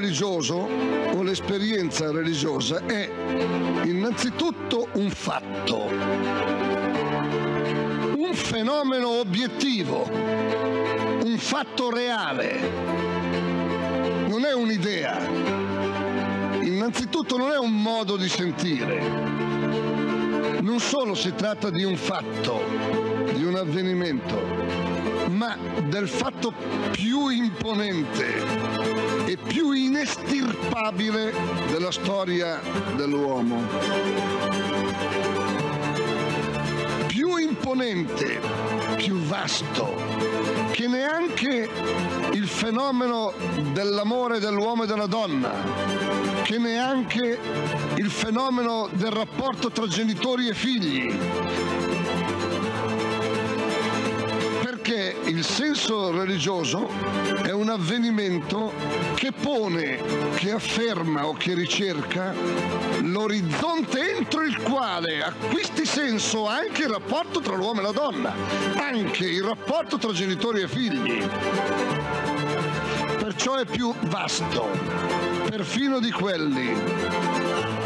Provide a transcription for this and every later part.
religioso o l'esperienza religiosa è innanzitutto un fatto, un fenomeno obiettivo, un fatto reale, non è un'idea, innanzitutto non è un modo di sentire, non solo si tratta di un fatto, di un avvenimento, ma del fatto più imponente e più inestirpabile della storia dell'uomo. Più imponente, più vasto, che neanche il fenomeno dell'amore dell'uomo e della donna, che neanche il fenomeno del rapporto tra genitori e figli, perché il senso religioso è un avvenimento che pone, che afferma o che ricerca l'orizzonte entro il quale acquisti senso anche il rapporto tra l'uomo e la donna, anche il rapporto tra genitori e figli. Perciò è più vasto, perfino di quelli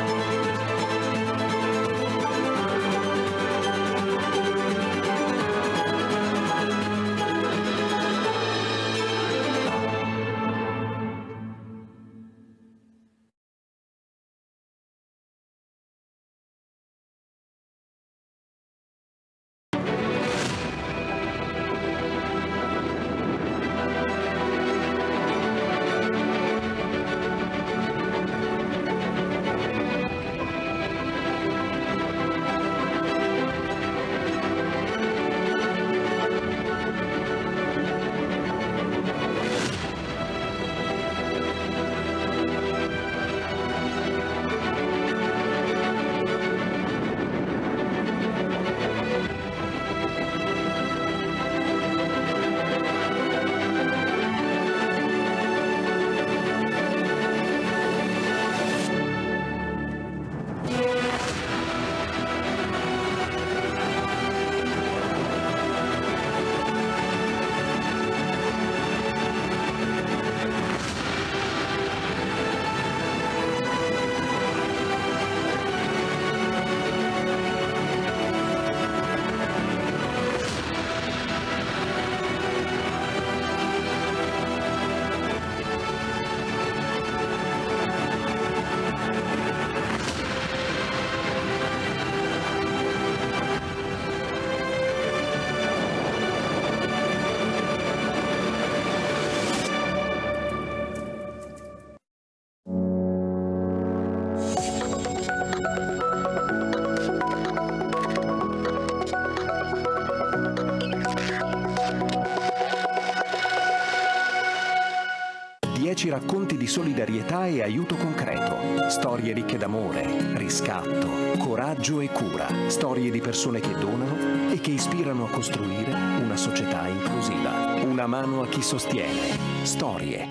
Dieci racconti di solidarietà e aiuto concreto. Storie ricche d'amore, riscatto, coraggio e cura. Storie di persone che donano e che ispirano a costruire una società inclusiva. Una mano a chi sostiene. Storie.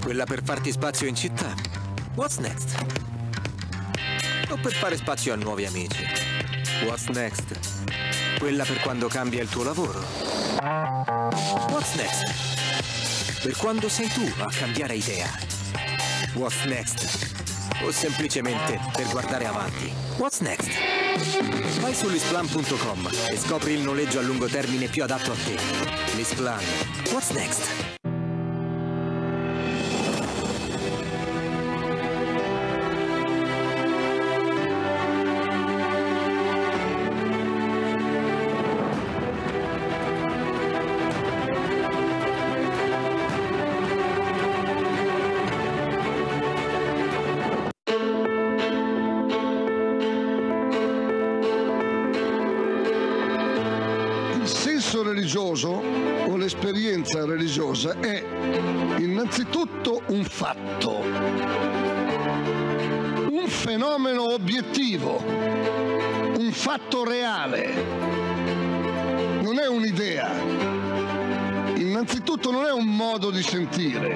Quella per farti spazio in città. What's next? O per fare spazio a nuovi amici. What's next? Quella per quando cambia il tuo lavoro. What's next? Per quando sei tu a cambiare idea. What's next? O semplicemente per guardare avanti. What's next? Vai su lisplan.com e scopri il noleggio a lungo termine più adatto a te. Lisplan. What's next? Religiosa è innanzitutto un fatto, un fenomeno obiettivo, un fatto reale, non è un'idea, innanzitutto non è un modo di sentire,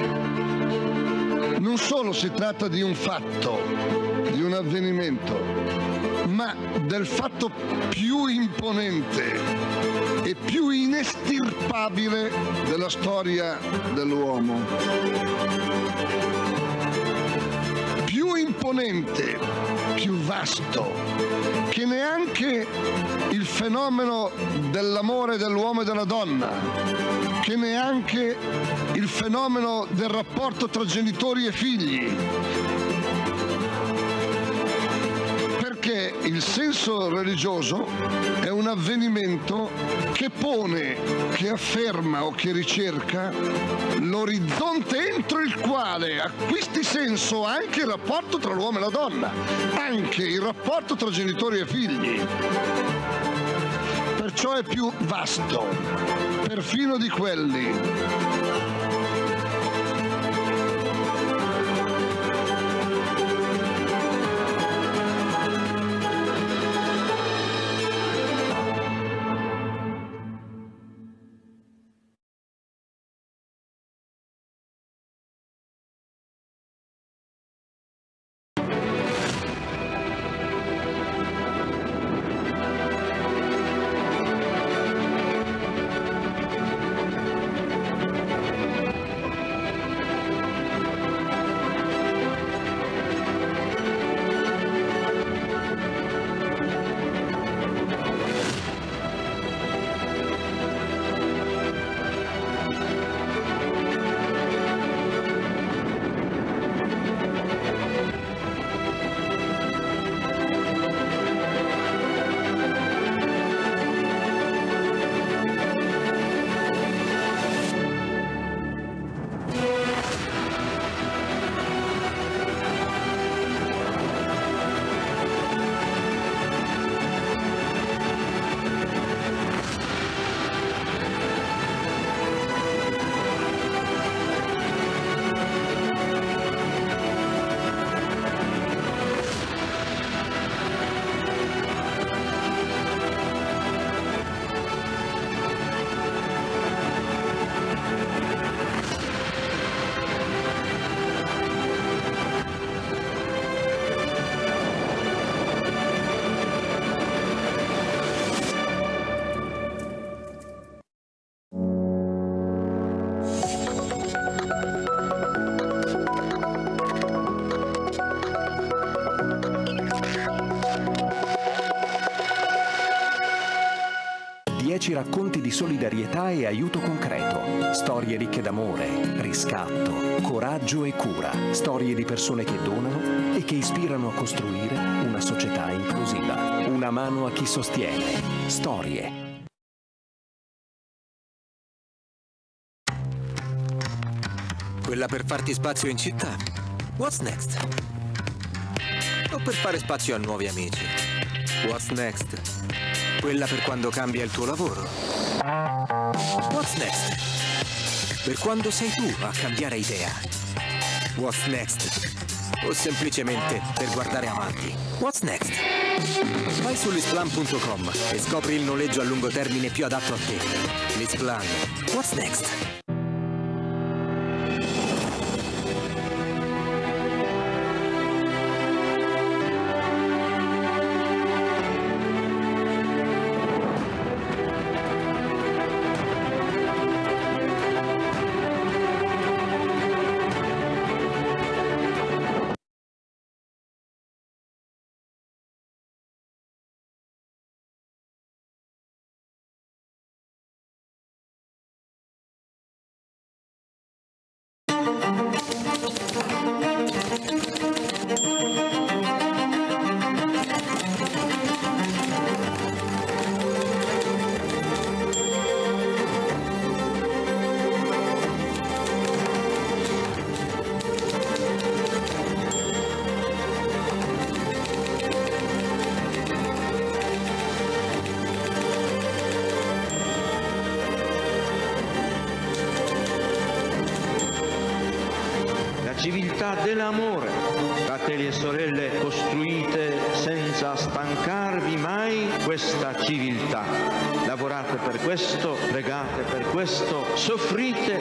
non solo si tratta di un fatto, di un avvenimento, ma del fatto più imponente più inestirpabile della storia dell'uomo. Più imponente, più vasto, che neanche il fenomeno dell'amore dell'uomo e della donna, che neanche il fenomeno del rapporto tra genitori e figli, il senso religioso è un avvenimento che pone, che afferma o che ricerca l'orizzonte entro il quale acquisti senso anche il rapporto tra l'uomo e la donna, anche il rapporto tra genitori e figli. Perciò è più vasto, perfino di quelli Dieci racconti di solidarietà e aiuto concreto. Storie ricche d'amore, riscatto, coraggio e cura. Storie di persone che donano e che ispirano a costruire una società inclusiva. Una mano a chi sostiene. Storie. Quella per farti spazio in città. What's next? O per fare spazio a nuovi amici. What's next? Quella per quando cambia il tuo lavoro. What's next? Per quando sei tu a cambiare idea. What's next? O semplicemente per guardare avanti. What's next? Vai su lisplan.com e scopri il noleggio a lungo termine più adatto a te. Lisplan. What's next? Dell'amore, fratelli e sorelle, costruite senza stancarvi mai questa civiltà. Lavorate per questo, pregate per questo, soffrite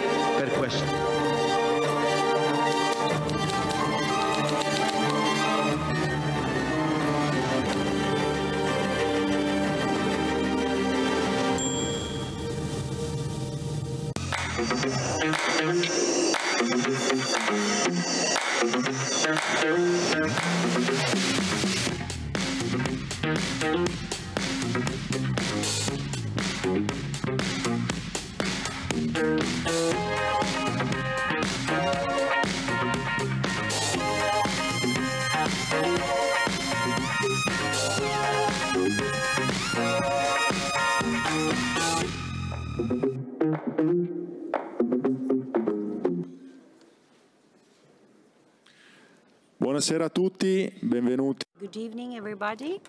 Buonasera a tutti, benvenuti. Good evening, everybody,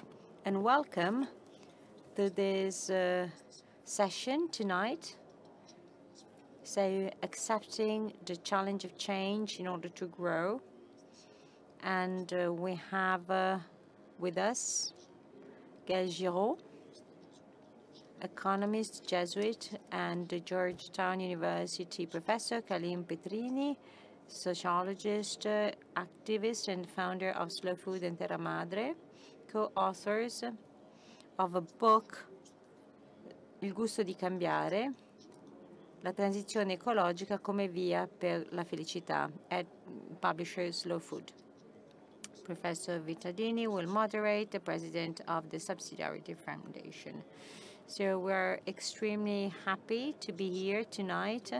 and welcome to this uh, session tonight. So, accepting the challenge of change in order to grow. And uh, we have uh, with us Gaël Giraud, economist, Jesuit, and Georgetown University professor, Carlin Petrini, sociologist, uh, activist, and founder of Slow Food and Terra Madre, co-authors of a book, Il gusto di cambiare, la transizione ecologica come via per la felicità, at publisher Slow Food. Professor Vittadini will moderate, the president of the Subsidiarity Foundation. So we're extremely happy to be here tonight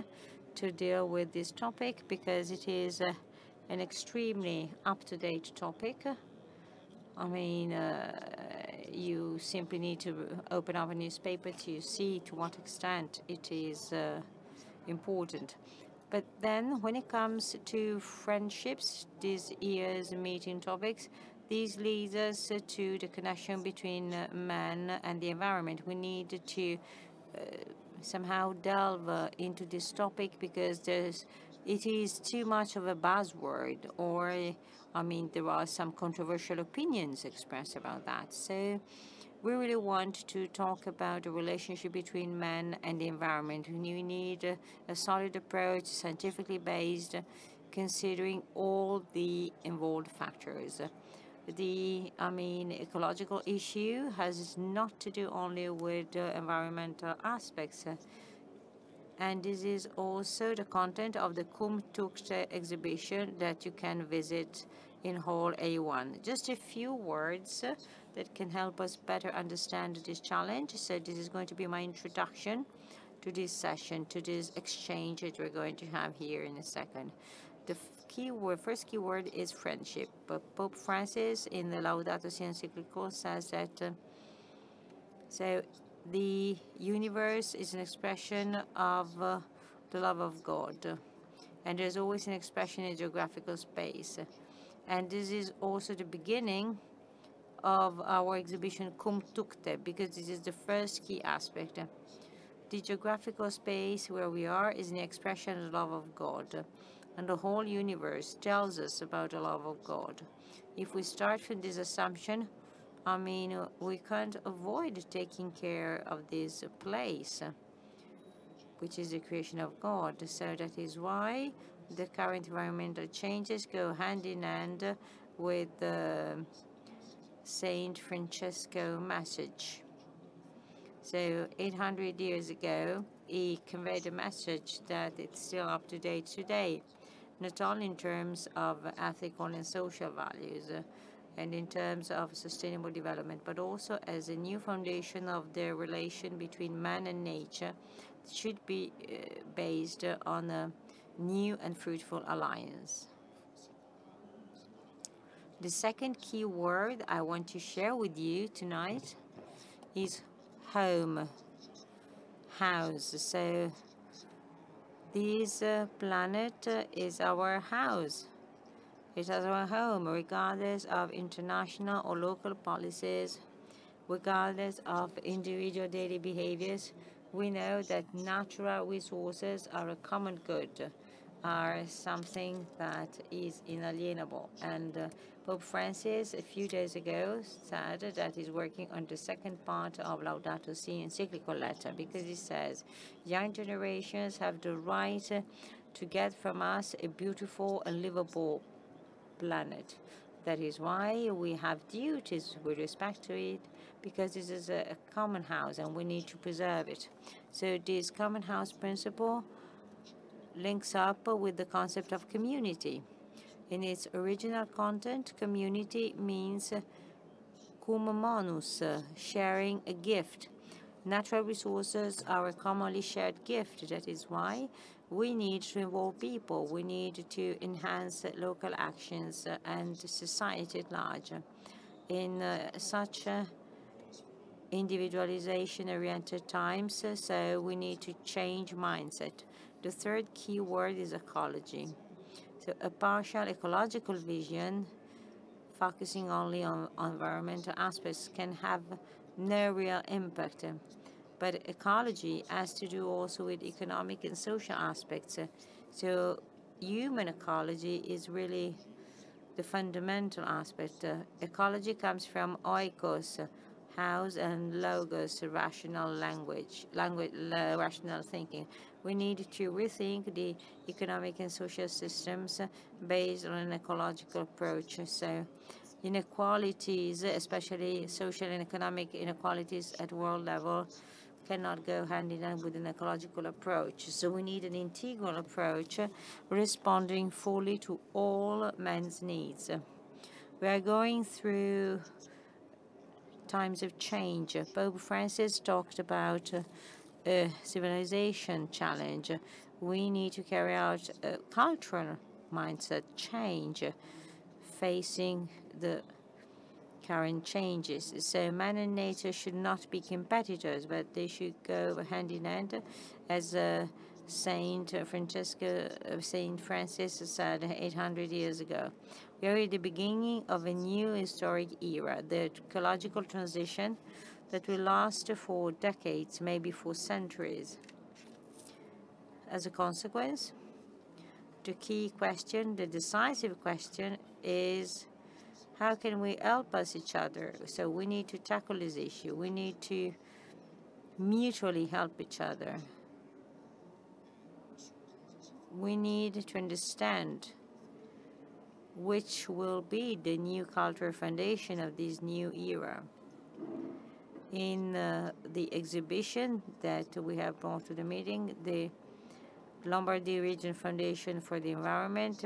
to deal with this topic because it is uh, an extremely up-to-date topic. I mean, uh, you simply need to open up a newspaper to see to what extent it is uh, important. But then when it comes to friendships, this year's meeting topics, these leads us to the connection between man and the environment. We need to uh, somehow delve uh, into this topic because there's it is too much of a buzzword or I mean there are some controversial opinions expressed about that. So we really want to talk about the relationship between man and the environment. We need a, a solid approach scientifically based considering all the involved factors the, I mean, ecological issue has not to do only with uh, environmental aspects. and this is also the content of the Cum Tucte exhibition that you can visit in Hall A1. Just a few words uh, that can help us better understand this challenge. So this is going to be my introduction to this session, to this exchange that we're going to have here in a second. The keyword, first keyword is friendship. But Pope Francis in the Laudato Si encyclical says that uh, so the universe is an expression of uh, the love of God. And there's always an expression in geographical space. And this is also the beginning of our exhibition Cum Tucte, because this is the first key aspect. The geographical space where we are is an expression of the love of God and the whole universe tells us about the love of God. If we start from this assumption, I mean, we can't avoid taking care of this place, which is the creation of God. So that is why the current environmental changes go hand in hand with the Saint Francesco message. So 800 years ago, he conveyed a message that it's still up to date today not only in terms of ethical and social values and in terms of sustainable development, but also as a new foundation of the relation between man and nature should be uh, based on a new and fruitful alliance. The second key word I want to share with you tonight is home, house. So this uh, planet uh, is our house. It is our home, regardless of international or local policies, regardless of individual daily behaviors. We know that natural resources are a common good are something that is inalienable. And uh, Pope Francis, a few days ago, said that he's working on the second part of Laudato Si encyclical letter because he says young generations have the right to get from us a beautiful and livable planet. That is why we have duties with respect to it, because this is a, a common house and we need to preserve it. So this common house principle links up with the concept of community. In its original content, community means cum manus, sharing a gift. Natural resources are a commonly shared gift. That is why we need to involve people. We need to enhance local actions and society at large. In uh, such uh, individualization-oriented times, so we need to change mindset. The third key word is ecology. So a partial ecological vision focusing only on, on environmental aspects can have no real impact. But ecology has to do also with economic and social aspects. So human ecology is really the fundamental aspect. Ecology comes from oikos, house, and logos, rational language, language, uh, rational thinking. We need to rethink the economic and social systems based on an ecological approach. So inequalities, especially social and economic inequalities at world level, cannot go hand in hand with an ecological approach. So we need an integral approach responding fully to all men's needs. We are going through times of change. Pope Francis talked about a civilization challenge. We need to carry out a cultural mindset change facing the current changes. So man and nature should not be competitors, but they should go hand in hand, as uh, Saint uh, Saint Francis said 800 years ago. We are at the beginning of a new historic era, the ecological transition that will last for decades, maybe for centuries. As a consequence, the key question, the decisive question is how can we help us each other? So we need to tackle this issue. We need to mutually help each other. We need to understand which will be the new cultural foundation of this new era. In uh, the exhibition that we have brought to the meeting, the Lombardy Region Foundation for the Environment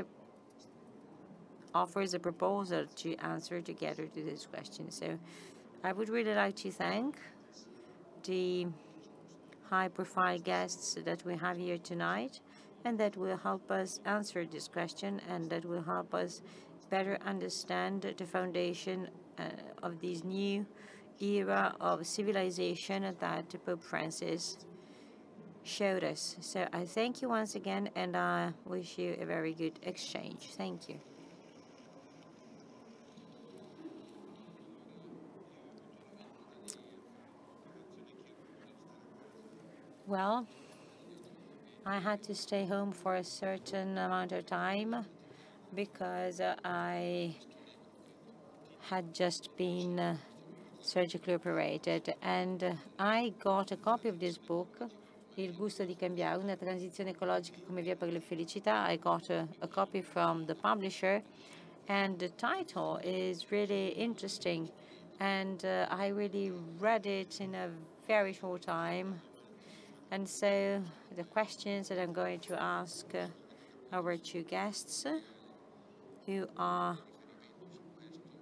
offers a proposal to answer together to this question. So I would really like to thank the high-profile guests that we have here tonight and that will help us answer this question and that will help us better understand the foundation uh, of this new era of civilization that Pope Francis showed us. So I thank you once again and I wish you a very good exchange. Thank you. Well, I had to stay home for a certain amount of time because I had just been uh, surgically operated. And I got a copy of this book Il gusto di cambiare, una transizione ecologica come via per la felicità. I got a, a copy from the publisher. And the title is really interesting. And uh, I really read it in a very short time and so the questions that I'm going to ask uh, our two guests, uh, who are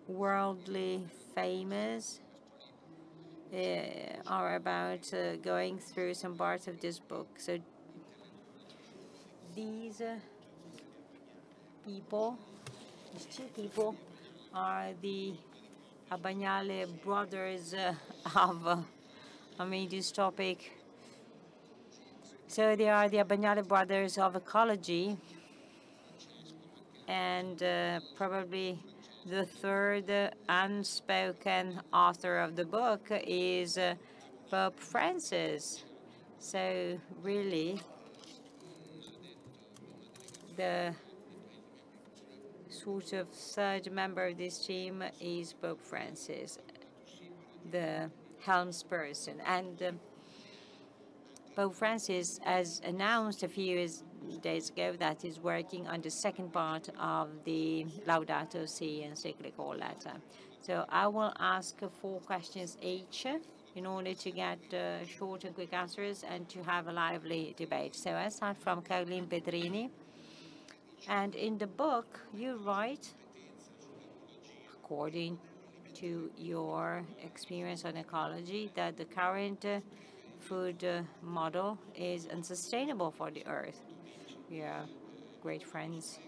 worldly famous, uh, are about uh, going through some parts of this book. So these uh, people, these two people, are the Abbagnale brothers uh, of, I mean, this topic so they are the Abbagnale brothers of ecology, and uh, probably the third unspoken author of the book is uh, Pope Francis. So really, the sort of third member of this team is Pope Francis, the helmsperson. And uh, Pope Francis has announced a few days ago that he's working on the second part of the Laudato Si encyclical letter. So I will ask four questions each in order to get uh, short and quick answers and to have a lively debate. So I start from Carlin Petrini. And in the book, you write, according to your experience on ecology, that the current uh, food uh, model is unsustainable for the earth. We are great friends.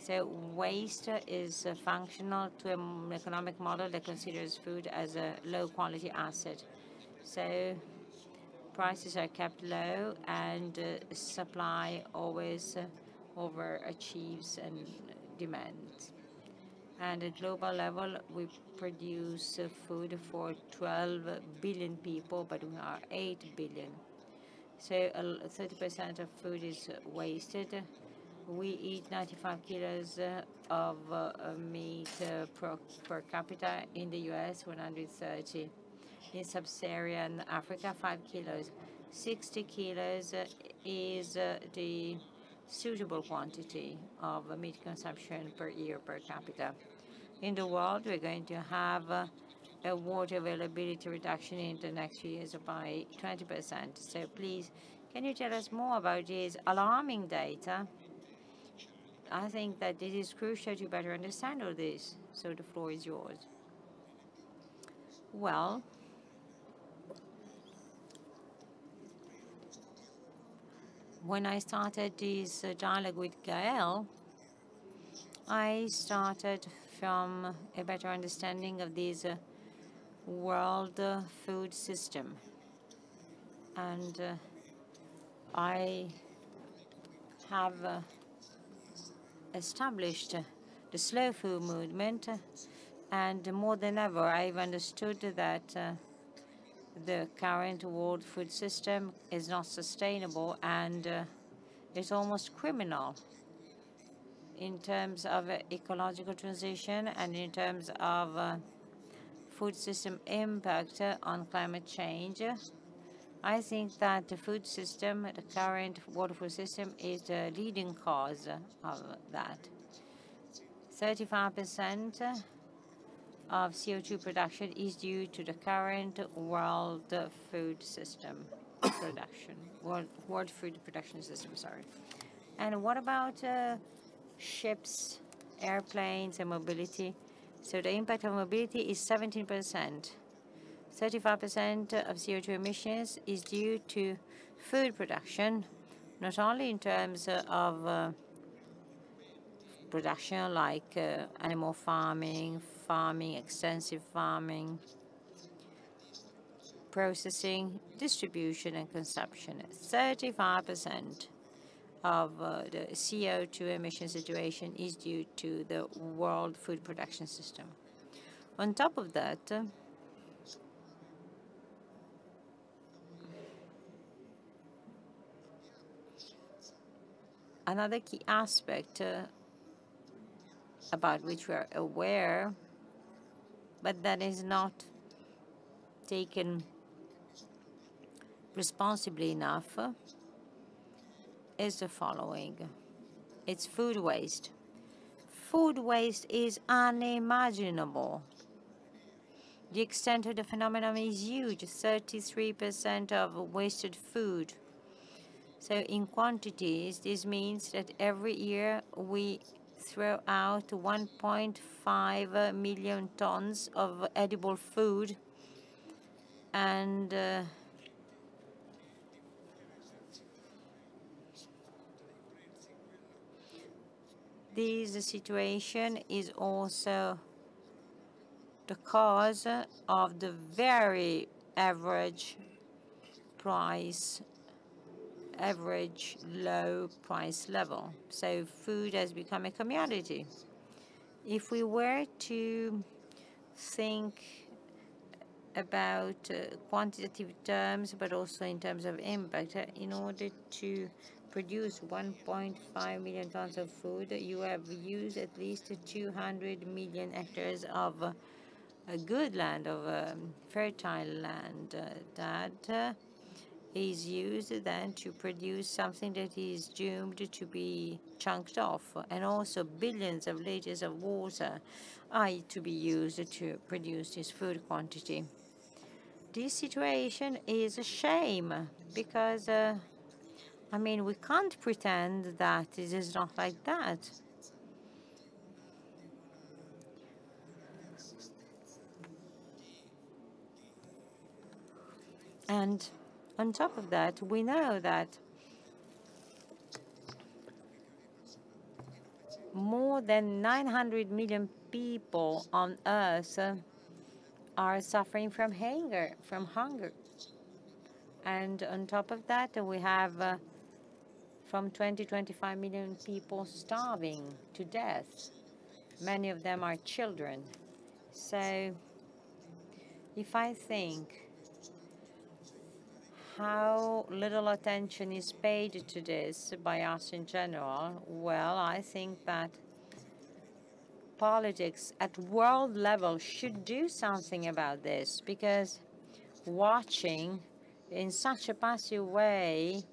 So waste is uh, functional to an economic model that considers food as a low quality asset. So prices are kept low and uh, supply always uh, overachieves and demands. And at global level, we produce food for 12 billion people, but we are 8 billion. So 30% of food is wasted we eat 95 kilos of uh, meat per, per capita. In the US, 130. In sub-Saharan Africa, 5 kilos. 60 kilos is the suitable quantity of meat consumption per year per capita. In the world, we're going to have a water availability reduction in the next few years by 20%. So please, can you tell us more about these alarming data? I think that it is crucial to better understand all this. So the floor is yours. Well, when I started this uh, dialogue with Gael, I started from a better understanding of this uh, world uh, food system. And uh, I have established the slow food movement, and more than ever, I've understood that the current world food system is not sustainable and is almost criminal in terms of ecological transition and in terms of uh, food system impact on climate change. I think that the food system, the current water food system, is the leading cause of that. 35% of CO2 production is due to the current world food system production, world, world food production system, sorry. And what about uh, ships, airplanes, and mobility? So the impact of mobility is 17 percent. 35% of CO2 emissions is due to food production, not only in terms of uh, production like uh, animal farming, farming, extensive farming, processing, distribution, and consumption. 35% of uh, the CO2 emission situation is due to the world food production system. On top of that, Another key aspect uh, about which we are aware, but that is not taken responsibly enough, uh, is the following. It's food waste. Food waste is unimaginable. The extent of the phenomenon is huge, 33% of wasted food so in quantities, this means that every year we throw out 1.5 million tons of edible food and uh, this situation is also the cause of the very average price average low price level. So food has become a commodity. If we were to think about uh, quantitative terms, but also in terms of impact, uh, in order to produce 1.5 million tons of food, you have used at least 200 million hectares of uh, good land, of um, fertile land. Uh, that uh, is used then to produce something that is doomed to be chunked off. And also billions of liters of water are to be used to produce this food quantity. This situation is a shame because, I mean, we can't pretend that it is not like that. And on top of that, we know that more than 900 million people on Earth are suffering from hunger, from hunger. And on top of that, we have uh, from 20 25 million people starving to death. Many of them are children. So if I think how little attention is paid to this by us in general, well, I think that politics at world level should do something about this because watching in such a passive way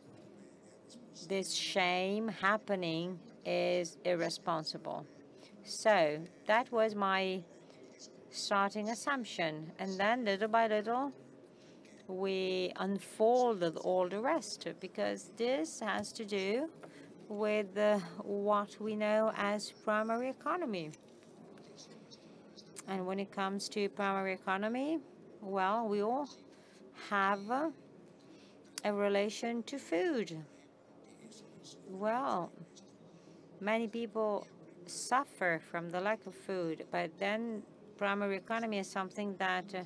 this shame happening is irresponsible. So that was my starting assumption. And then little by little, we unfolded all the rest because this has to do with uh, what we know as primary economy. And when it comes to primary economy, well, we all have a relation to food. Well, many people suffer from the lack of food, but then primary economy is something that uh,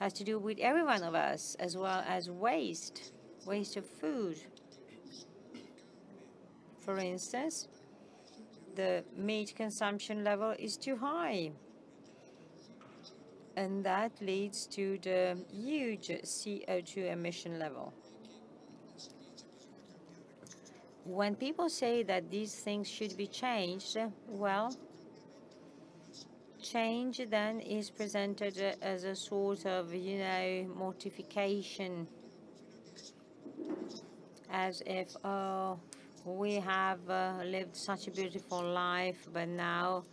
has to do with every one of us, as well as waste, waste of food. For instance, the meat consumption level is too high. And that leads to the huge CO2 emission level. When people say that these things should be changed, well, change then is presented as a sort of, you know, mortification, as if, oh, we have uh, lived such a beautiful life, but now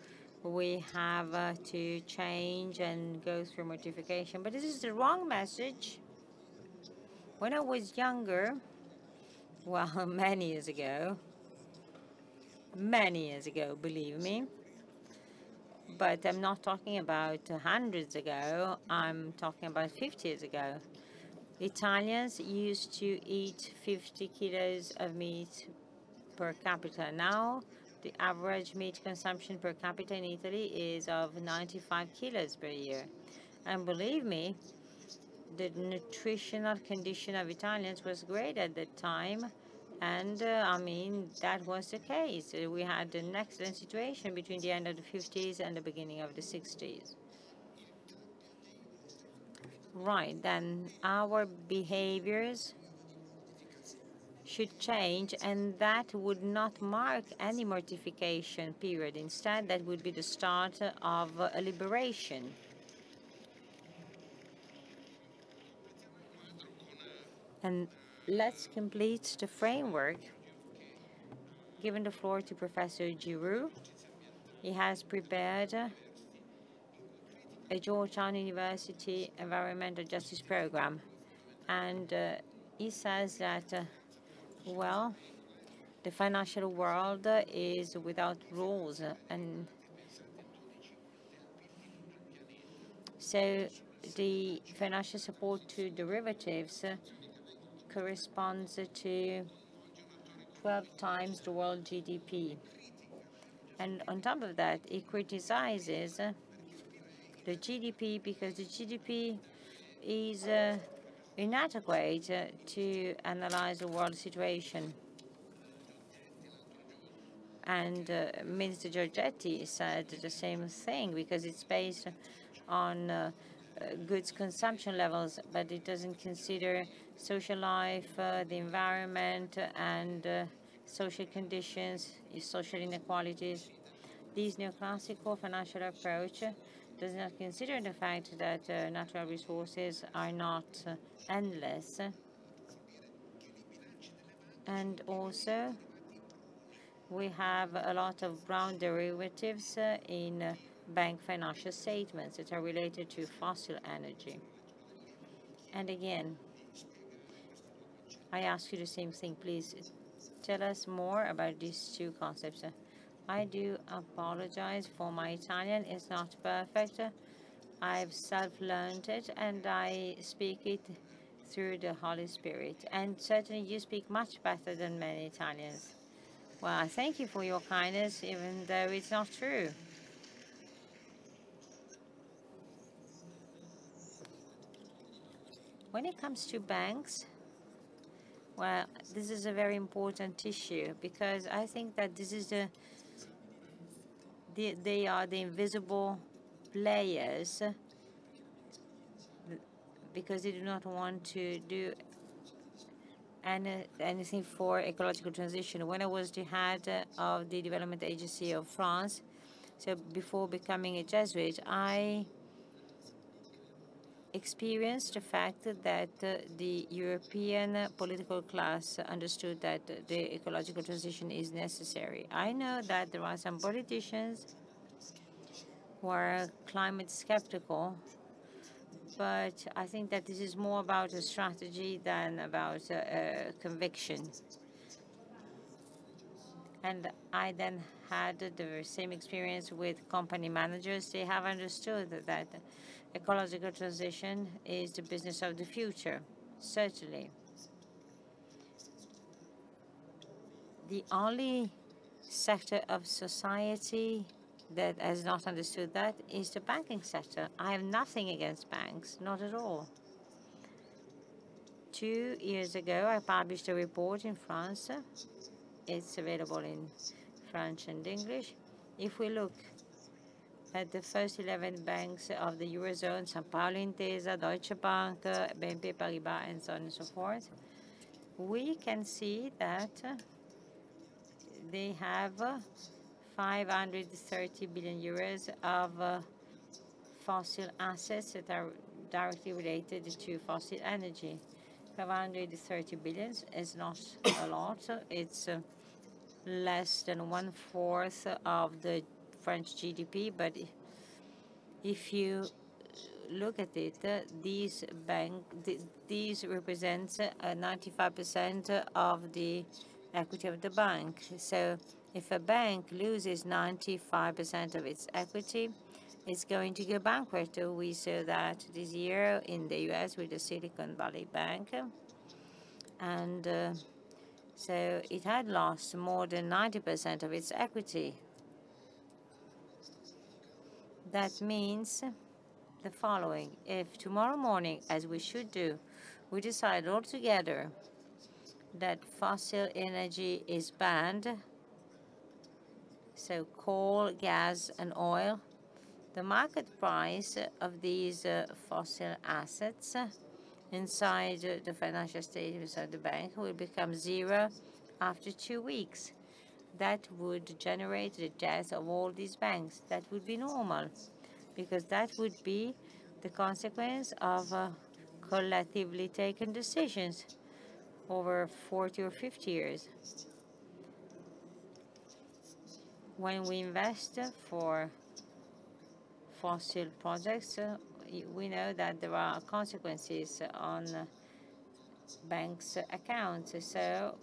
we have uh, to change and go through mortification. But this is the wrong message. When I was younger, well, many years ago, many years ago, believe me, but I'm not talking about hundreds ago, I'm talking about 50 years ago. Italians used to eat 50 kilos of meat per capita. Now, the average meat consumption per capita in Italy is of 95 kilos per year. And believe me, the nutritional condition of Italians was great at that time. And uh, I mean, that was the case. Uh, we had an excellent situation between the end of the 50s and the beginning of the 60s. Right, then our behaviors should change, and that would not mark any mortification period. Instead, that would be the start of a liberation. And let's complete the framework. Giving the floor to Professor Giraud. He has prepared a Georgetown University Environmental Justice Program. And uh, he says that, uh, well, the financial world is without rules. And so the financial support to derivatives corresponds to 12 times the world GDP. And on top of that, it criticizes the GDP because the GDP is uh, inadequate uh, to analyze the world situation. And uh, Minister Giorgetti said the same thing because it's based on uh, uh, goods consumption levels, but it doesn't consider social life, uh, the environment, and uh, social conditions, social inequalities. This neoclassical financial approach does not consider the fact that uh, natural resources are not uh, endless And also, we have a lot of brown derivatives uh, in uh, bank financial statements that are related to fossil energy. And again, I ask you the same thing, please tell us more about these two concepts. I do apologize for my Italian. It's not perfect. I've self-learned it and I speak it through the Holy Spirit. And certainly you speak much better than many Italians. Well, I thank you for your kindness, even though it's not true. When it comes to banks, well, this is a very important issue because I think that this is the, the they are the invisible players because they do not want to do any, anything for ecological transition. When I was the head of the Development Agency of France, so before becoming a Jesuit, I experienced the fact that uh, the European political class understood that the ecological transition is necessary. I know that there are some politicians who are climate skeptical but I think that this is more about a strategy than about a, a conviction. And I then had the same experience with company managers. They have understood that ecological transition is the business of the future, certainly. The only sector of society that has not understood that is the banking sector. I have nothing against banks, not at all. Two years ago, I published a report in France. It's available in French and English. If we look at the first 11 banks of the Eurozone, Sanpaolo Intesa, Deutsche Bank, BNP Paribas, and so on and so forth, we can see that they have 530 billion euros of uh, fossil assets that are directly related to fossil energy. 530 billion is not a lot. It's uh, less than one-fourth of the French GDP, but if you look at it, uh, these bank th these represent 95% uh, of the equity of the bank. So if a bank loses 95% of its equity, it's going to go bankrupt. We saw that this year in the U.S. with the Silicon Valley Bank. And uh, so it had lost more than 90% of its equity. That means the following. If tomorrow morning, as we should do, we decide altogether that fossil energy is banned, so coal, gas, and oil. The market price of these uh, fossil assets inside the financial statements of the bank will become zero after two weeks. That would generate the death of all these banks. That would be normal, because that would be the consequence of uh, collectively taken decisions over 40 or 50 years when we invest for fossil projects, uh, we know that there are consequences on banks' accounts. So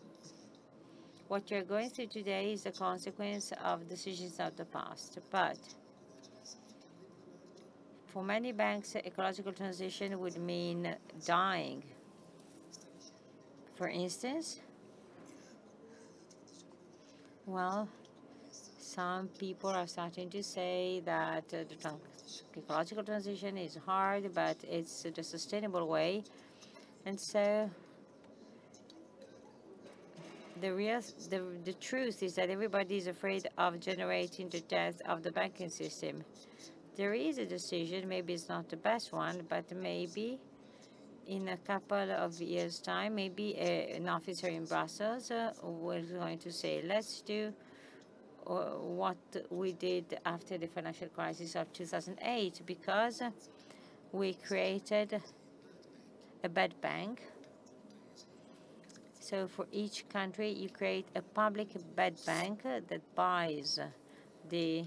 what you're going through today is a consequence of decisions of the past. But for many banks, ecological transition would mean dying. For instance, well, some people are starting to say that uh, the ecological transition is hard, but it's the sustainable way. And so the real the, the truth is that everybody is afraid of generating the death of the banking system. There is a decision, maybe it's not the best one, but maybe in a couple of years' time, maybe a, an officer in Brussels uh, was going to say, let's do what we did after the financial crisis of 2008 because we created a bad bank. So for each country, you create a public bad bank that buys the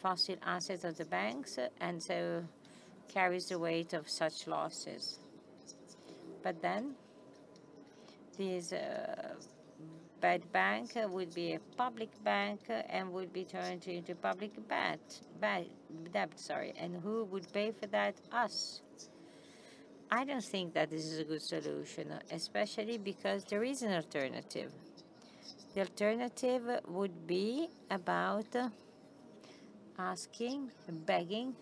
fossil assets of the banks and so carries the weight of such losses. But then this uh, bad bank would be a public bank and would be turned into public bad debt, sorry. And who would pay for that? Us. I don't think that this is a good solution, especially because there is an alternative. The alternative would be about asking, begging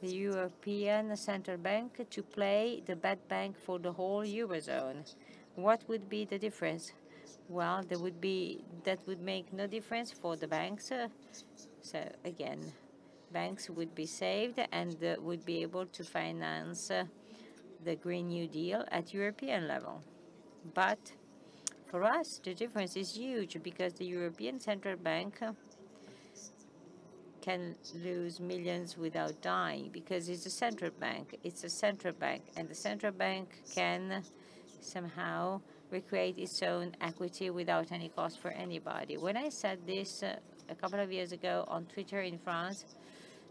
the European Central Bank to play the bad bank for the whole Eurozone. What would be the difference? Well, there would be that would make no difference for the banks. so again, banks would be saved and would be able to finance the Green New Deal at European level. But for us, the difference is huge because the European Central Bank can lose millions without dying because it's a central bank. It's a central bank, and the central bank can somehow recreate its own equity without any cost for anybody. When I said this uh, a couple of years ago on Twitter in France,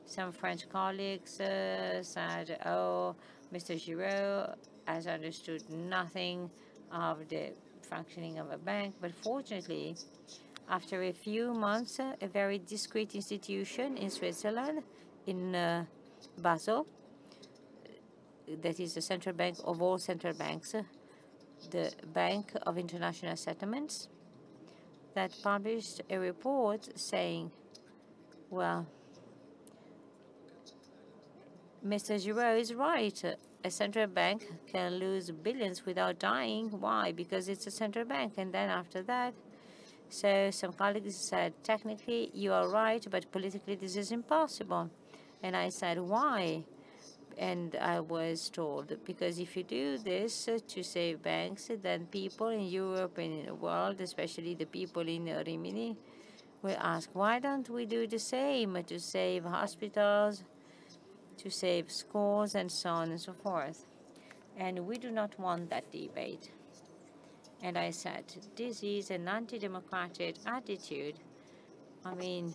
some French colleagues uh, said, oh, Mr. Giraud has understood nothing of the functioning of a bank. But fortunately, after a few months, a very discreet institution in Switzerland, in uh, Basel, that is the central bank of all central banks, the Bank of International Settlements, that published a report saying, well, Mr. Giraud is right. A central bank can lose billions without dying. Why? Because it's a central bank. And then after that, so some colleagues said, technically you are right, but politically this is impossible. And I said, why? And I was told, because if you do this to save banks, then people in Europe and in the world, especially the people in Rimini, will ask, why don't we do the same to save hospitals, to save schools, and so on and so forth. And we do not want that debate. And I said, this is an anti-democratic attitude. I mean,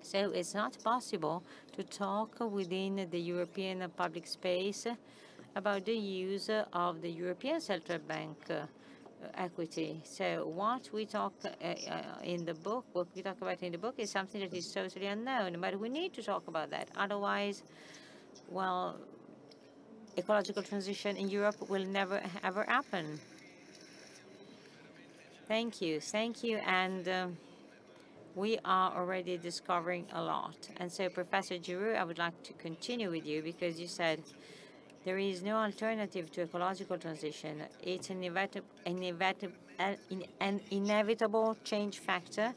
so it's not possible to talk within the European public space about the use of the European Central Bank equity. So what we talk uh, uh, in the book, what we talk about in the book is something that is totally unknown, but we need to talk about that. Otherwise, well, ecological transition in Europe will never ever happen. Thank you. Thank you. And uh, we are already discovering a lot. And so, Professor Giraud, I would like to continue with you because you said there is no alternative to ecological transition. It's an, inevitable, an, inevitable change factor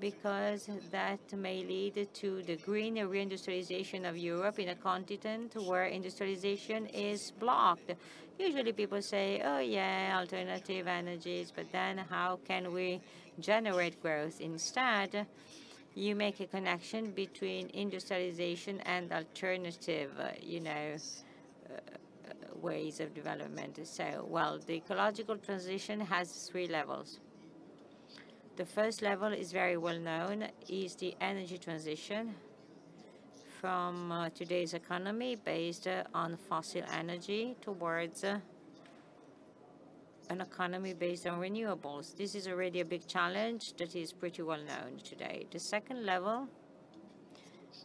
because that may lead to the green reindustrialization of Europe in a continent where industrialization is blocked. Usually people say, oh yeah, alternative energies, but then how can we generate growth? Instead, you make a connection between industrialization and alternative, you know, ways of development. So, well, the ecological transition has three levels. The first level is very well known, is the energy transition from uh, today's economy based uh, on fossil energy towards uh, an economy based on renewables. This is already a big challenge that is pretty well known today. The second level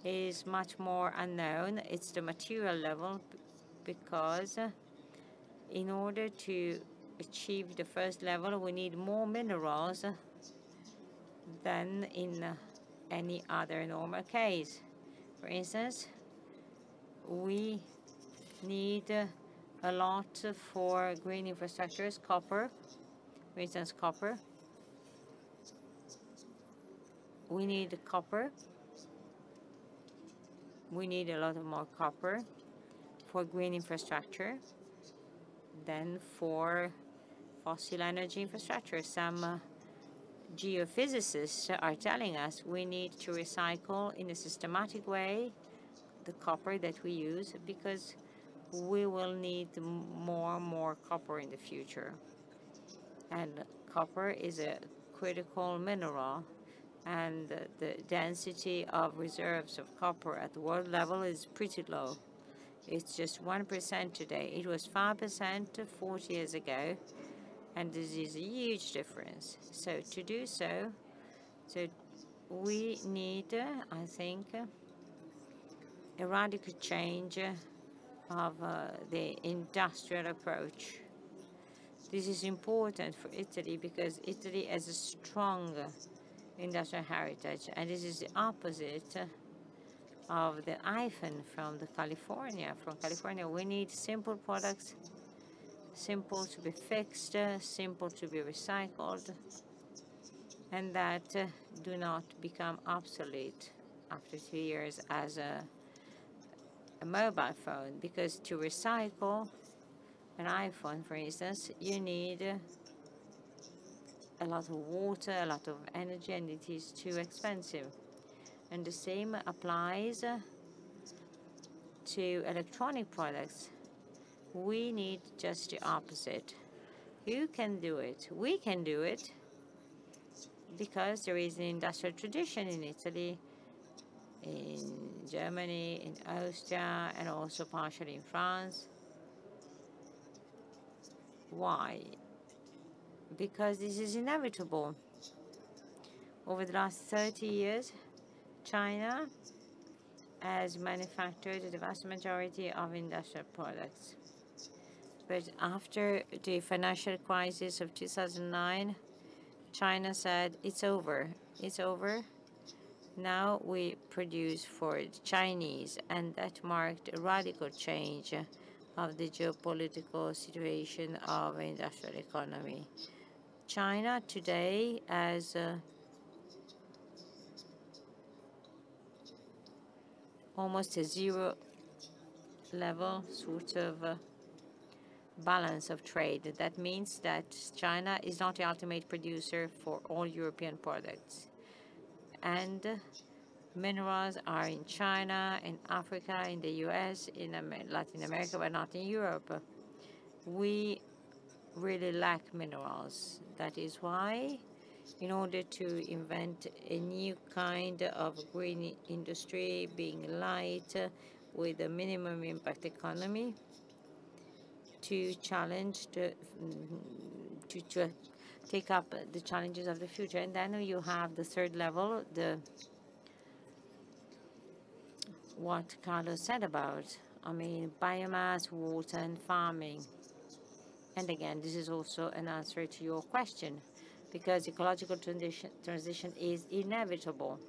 is much more unknown. It's the material level because in order to achieve the first level, we need more minerals than in any other normal case. For instance, we need a lot for green infrastructures, copper, for instance, copper. We need copper. We need a lot of more copper for green infrastructure than for fossil energy infrastructure. Some uh, geophysicists are telling us we need to recycle in a systematic way the copper that we use because we will need more and more copper in the future. And copper is a critical mineral and the density of reserves of copper at the world level is pretty low. It's just 1% today. It was 5% 40 years ago, and this is a huge difference. So to do so, so we need, I think, a radical change of uh, the industrial approach. This is important for Italy because Italy has a strong industrial heritage, and this is the opposite of the iPhone from the California. From California, we need simple products, simple to be fixed, simple to be recycled, and that uh, do not become obsolete after two years as a, a mobile phone. Because to recycle an iPhone, for instance, you need a lot of water, a lot of energy, and it is too expensive. And the same applies to electronic products. We need just the opposite. Who can do it? We can do it because there is an industrial tradition in Italy, in Germany, in Austria, and also partially in France. Why? Because this is inevitable. Over the last 30 years, China has manufactured the vast majority of industrial products. But after the financial crisis of 2009, China said, it's over, it's over. Now we produce for the Chinese, and that marked a radical change of the geopolitical situation of industrial economy. China today has uh, almost a zero level sort of uh, balance of trade. That means that China is not the ultimate producer for all European products. And minerals are in China, in Africa, in the US, in Latin America, but not in Europe. We really lack minerals. That is why, in order to invent a new kind of green industry, being light, with a minimum impact economy, to challenge the, to, to take up the challenges of the future. And then you have the third level, the what Carlos said about, I mean, biomass, water, and farming. And again, this is also an answer to your question, because ecological transition, transition is inevitable.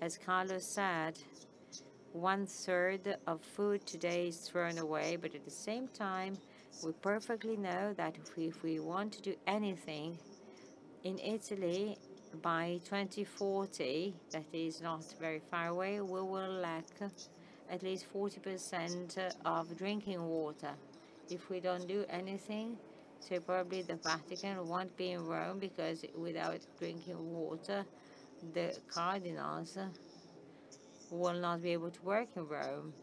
As Carlos said, one third of food today is thrown away, but at the same time, we perfectly know that if we, if we want to do anything in Italy by 2040, that is not very far away, we will lack at least 40% of drinking water. If we don't do anything, so probably the Vatican won't be in Rome because without drinking water, the cardinals will not be able to work in Rome.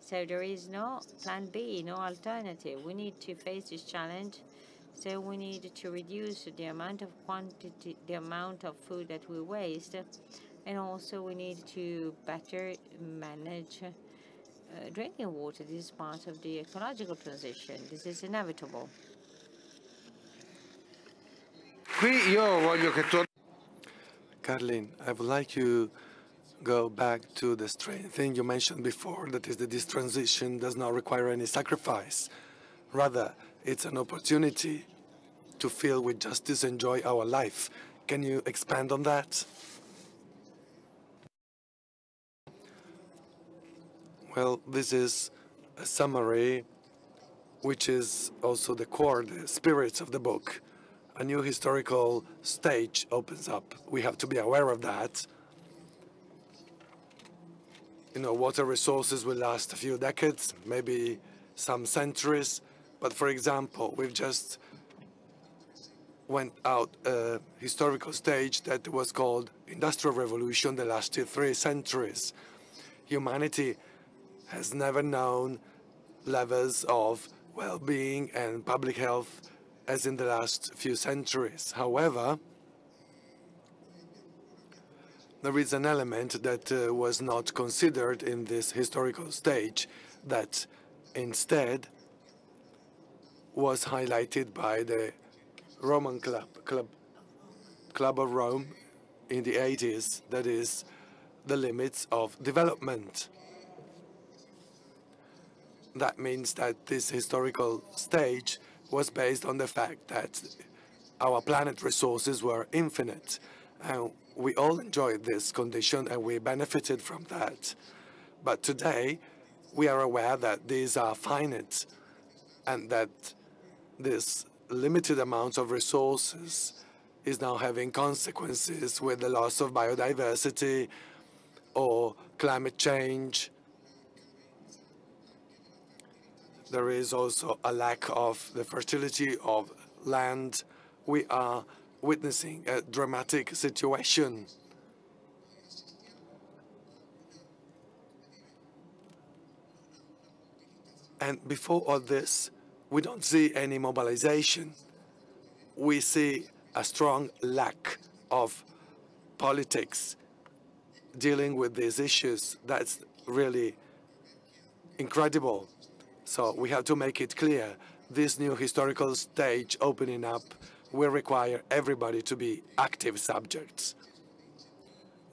So there is no plan B, no alternative. We need to face this challenge. So we need to reduce the amount of quantity, the amount of food that we waste, and also we need to better manage uh, drinking water. This is part of the ecological transition. This is inevitable. Carlin, I would like you go back to the thing you mentioned before, that is that this transition does not require any sacrifice. Rather, it's an opportunity to feel with justice, enjoy our life. Can you expand on that? Well, this is a summary which is also the core, the spirit of the book. A new historical stage opens up. We have to be aware of that you know, water resources will last a few decades, maybe some centuries. But for example, we've just went out a historical stage that was called Industrial Revolution that lasted three centuries. Humanity has never known levels of well-being and public health as in the last few centuries. However, there is an element that uh, was not considered in this historical stage that instead was highlighted by the Roman Club, Club, Club of Rome in the 80s, that is the limits of development. That means that this historical stage was based on the fact that our planet resources were infinite. And we all enjoyed this condition and we benefited from that. But today, we are aware that these are finite and that this limited amount of resources is now having consequences with the loss of biodiversity or climate change. There is also a lack of the fertility of land. We are witnessing a dramatic situation. And before all this, we don't see any mobilization. We see a strong lack of politics dealing with these issues. That's really incredible. So we have to make it clear, this new historical stage opening up will require everybody to be active subjects.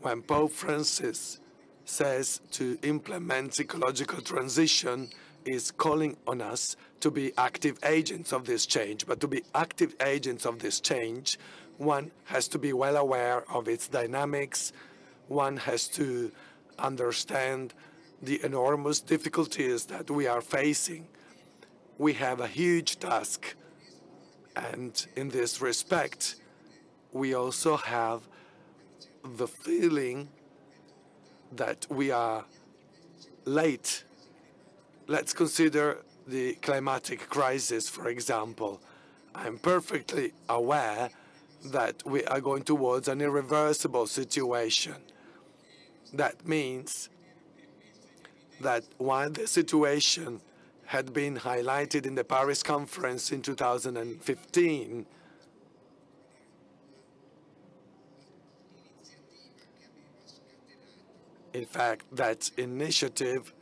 When Pope Francis says to implement ecological transition is calling on us to be active agents of this change. But to be active agents of this change, one has to be well aware of its dynamics. One has to understand the enormous difficulties that we are facing. We have a huge task. And in this respect, we also have the feeling that we are late. Let's consider the climatic crisis, for example. I'm perfectly aware that we are going towards an irreversible situation. That means that while the situation had been highlighted in the Paris conference in 2015, in fact, that initiative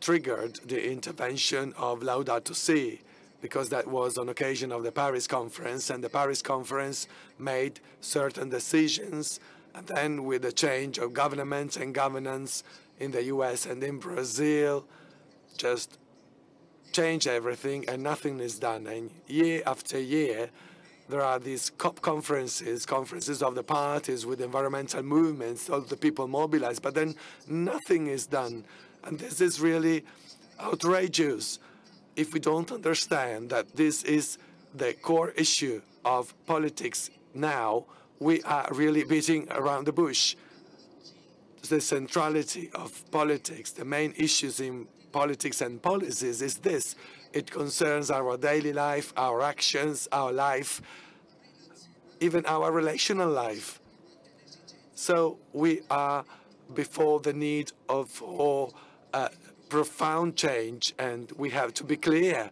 triggered the intervention of Laudato Si, because that was on occasion of the Paris conference, and the Paris conference made certain decisions, and then with the change of governments and governance in the US and in Brazil, just change everything and nothing is done. And year after year, there are these COP conferences, conferences of the parties with environmental movements, all the people mobilized, but then nothing is done. And this is really outrageous if we don't understand that this is the core issue of politics now, we are really beating around the bush. The centrality of politics, the main issues in politics and policies is this. It concerns our daily life, our actions, our life, even our relational life. So we are before the need of for uh, profound change, and we have to be clear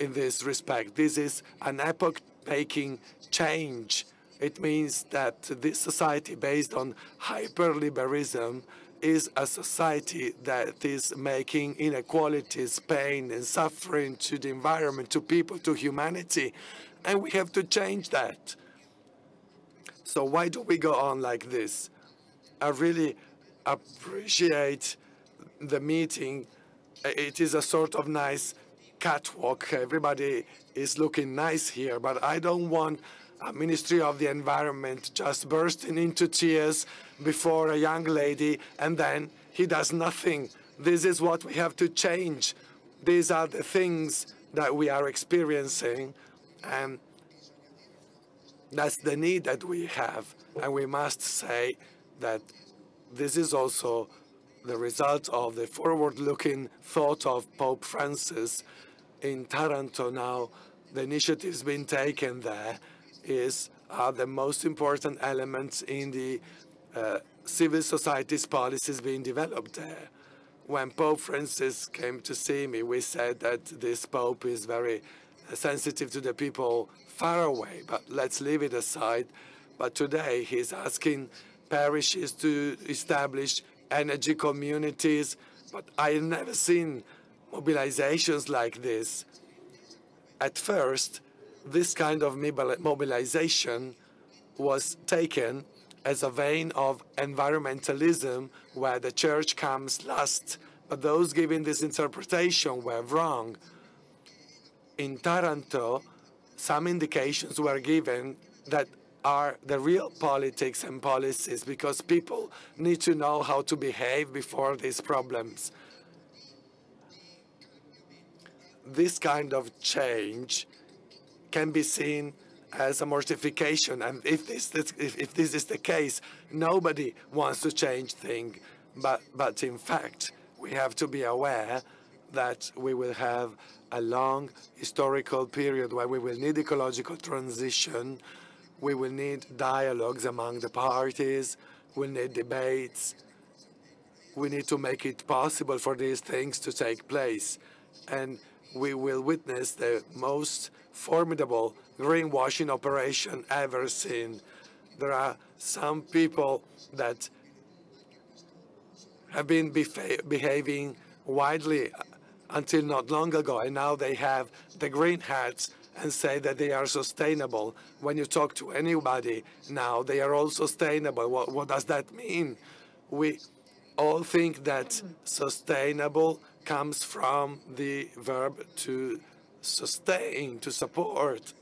in this respect. This is an epoch-making change. It means that this society based on hyperliberalism is a society that is making inequalities, pain, and suffering to the environment, to people, to humanity. And we have to change that. So why do we go on like this? I really appreciate the meeting. It is a sort of nice catwalk. Everybody is looking nice here, but I don't want Ministry of the Environment just bursting into tears before a young lady and then he does nothing. This is what we have to change. These are the things that we are experiencing and that's the need that we have. And we must say that this is also the result of the forward-looking thought of Pope Francis in Taranto now, the initiatives being taken there is are the most important elements in the uh, civil society's policies being developed there. when Pope Francis came to see me, we said that this Pope is very sensitive to the people far away, but let's leave it aside. But today he's asking parishes to establish energy communities, but I've never seen mobilizations like this. At first, this kind of mobilization was taken as a vein of environmentalism where the church comes last, but those giving this interpretation were wrong. In Taranto, some indications were given that are the real politics and policies because people need to know how to behave before these problems. This kind of change can be seen as a mortification. And if this, if, if this is the case, nobody wants to change things. But, but in fact, we have to be aware that we will have a long historical period where we will need ecological transition, we will need dialogues among the parties, we need debates, we need to make it possible for these things to take place. And we will witness the most formidable greenwashing operation ever seen. There are some people that have been behaving widely until not long ago, and now they have the green hats and say that they are sustainable. When you talk to anybody now, they are all sustainable. What, what does that mean? We all think that sustainable comes from the verb to sustain, to support.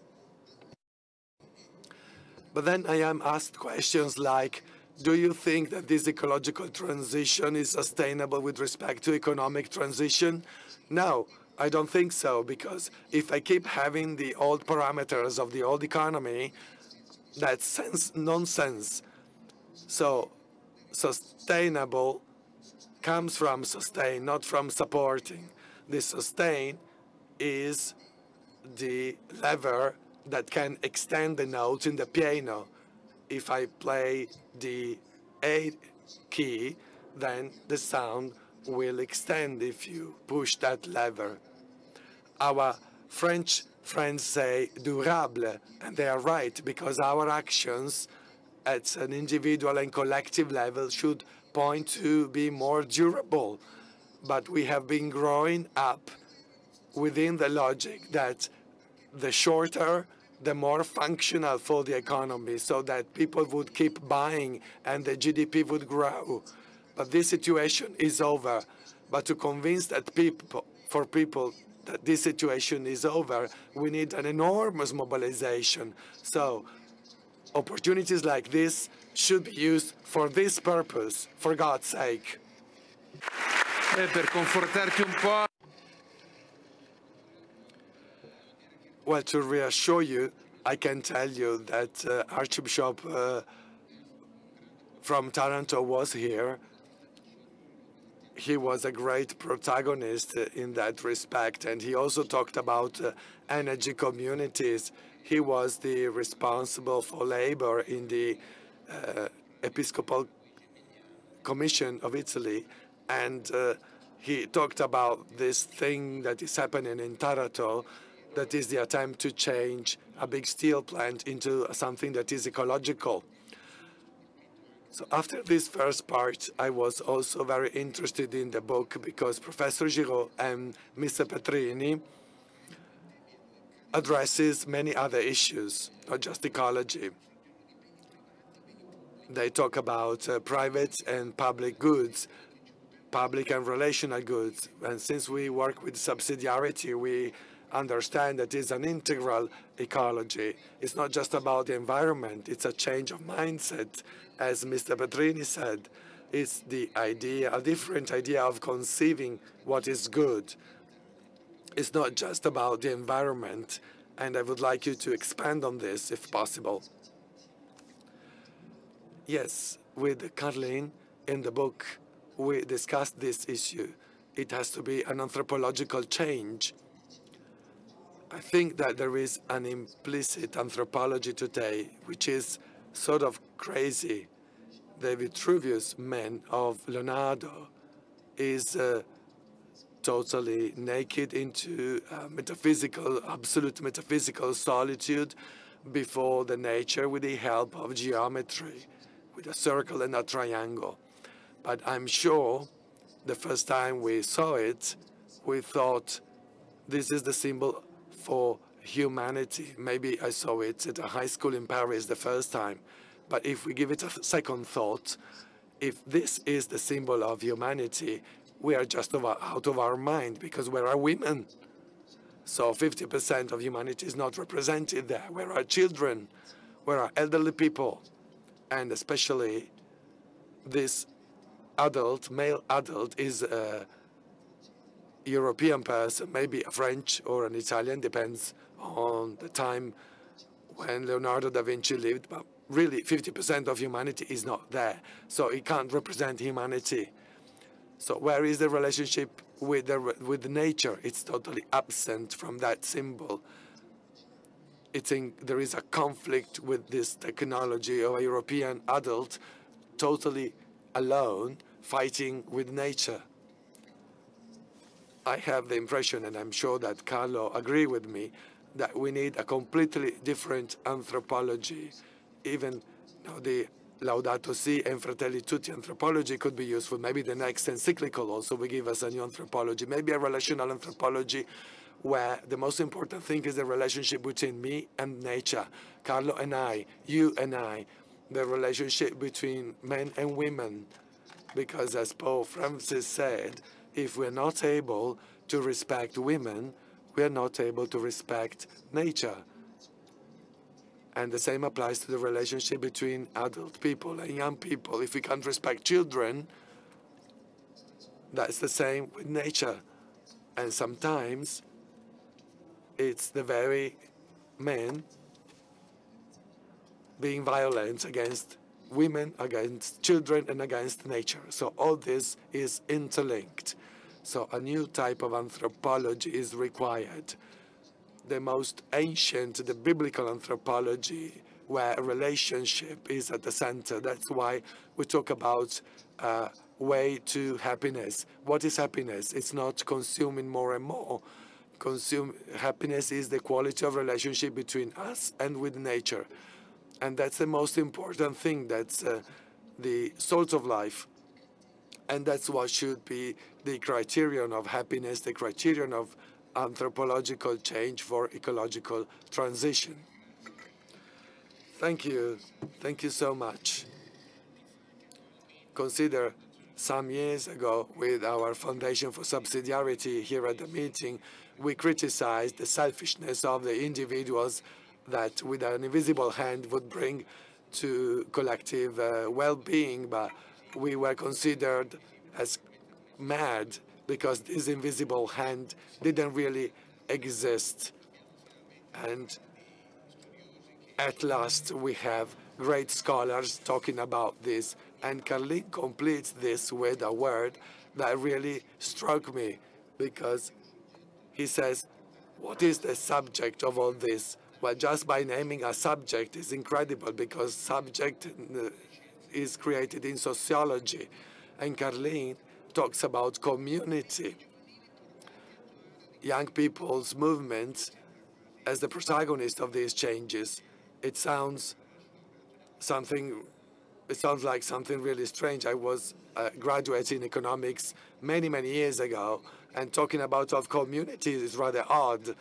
But then I am asked questions like, do you think that this ecological transition is sustainable with respect to economic transition? No, I don't think so, because if I keep having the old parameters of the old economy, that's sense nonsense. So sustainable comes from sustain, not from supporting. The sustain is the lever that can extend the notes in the piano. If I play the A key, then the sound will extend if you push that lever. Our French friends say durable, and they are right, because our actions at an individual and collective level should point to be more durable. But we have been growing up within the logic that the shorter, the more functional for the economy, so that people would keep buying and the GDP would grow. But this situation is over. But to convince that people, for people that this situation is over, we need an enormous mobilization. So opportunities like this should be used for this purpose, for God's sake. Eh, per confortarti un po'. Well, to reassure you, I can tell you that uh, Archbishop uh, from Taranto was here. He was a great protagonist in that respect, and he also talked about uh, energy communities. He was the responsible for labor in the uh, Episcopal Commission of Italy, and uh, he talked about this thing that is happening in Taranto, that is the attempt to change a big steel plant into something that is ecological. So after this first part, I was also very interested in the book because Professor Giraud and Mr. Petrini addresses many other issues, not just ecology. They talk about uh, private and public goods, public and relational goods. And since we work with subsidiarity, we understand that it's an integral ecology. It's not just about the environment, it's a change of mindset. As Mr. Petrini said, it's the idea, a different idea of conceiving what is good. It's not just about the environment, and I would like you to expand on this if possible. Yes, with Carlin, in the book, we discussed this issue. It has to be an anthropological change I think that there is an implicit anthropology today, which is sort of crazy. The Vitruvius men of Leonardo is uh, totally naked into metaphysical, absolute metaphysical solitude before the nature with the help of geometry, with a circle and a triangle. But I'm sure the first time we saw it, we thought this is the symbol for humanity. Maybe I saw it at a high school in Paris the first time. But if we give it a second thought, if this is the symbol of humanity, we are just out of our mind because we are women. So 50% of humanity is not represented there. Where are children? Where are elderly people? And especially this adult, male adult, is a European person, maybe a French or an Italian, depends on the time when Leonardo da Vinci lived, but really 50% of humanity is not there. So it can't represent humanity. So where is the relationship with the, with nature? It's totally absent from that symbol. It's in, there is a conflict with this technology of a European adult totally alone fighting with nature. I have the impression, and I'm sure that Carlo agree with me, that we need a completely different anthropology. Even you know, the Laudato Si and Fratelli Tutti anthropology could be useful. Maybe the next encyclical also will give us a new anthropology. Maybe a relational anthropology where the most important thing is the relationship between me and nature, Carlo and I, you and I, the relationship between men and women. Because as Pope Francis said, if we're not able to respect women, we are not able to respect nature. And the same applies to the relationship between adult people and young people. If we can't respect children, that's the same with nature. And sometimes it's the very men being violent against women, against children, and against nature. So all this is interlinked. So a new type of anthropology is required. The most ancient, the biblical anthropology, where relationship is at the center. That's why we talk about uh, way to happiness. What is happiness? It's not consuming more and more. Consume happiness is the quality of relationship between us and with nature. And that's the most important thing. That's uh, the source of life. And that's what should be the criterion of happiness, the criterion of anthropological change for ecological transition. Thank you. Thank you so much. Consider some years ago with our Foundation for Subsidiarity here at the meeting, we criticized the selfishness of the individuals that with an invisible hand would bring to collective uh, well-being, but we were considered as mad because this invisible hand didn't really exist. And at last we have great scholars talking about this. And Carlin completes this with a word that really struck me because he says, what is the subject of all this? Well, just by naming a subject is incredible because subject uh, is created in sociology. And Carlin talks about community, young people's movements as the protagonist of these changes. It sounds something, it sounds like something really strange. I was a graduate in economics many, many years ago, and talking about of communities is rather odd.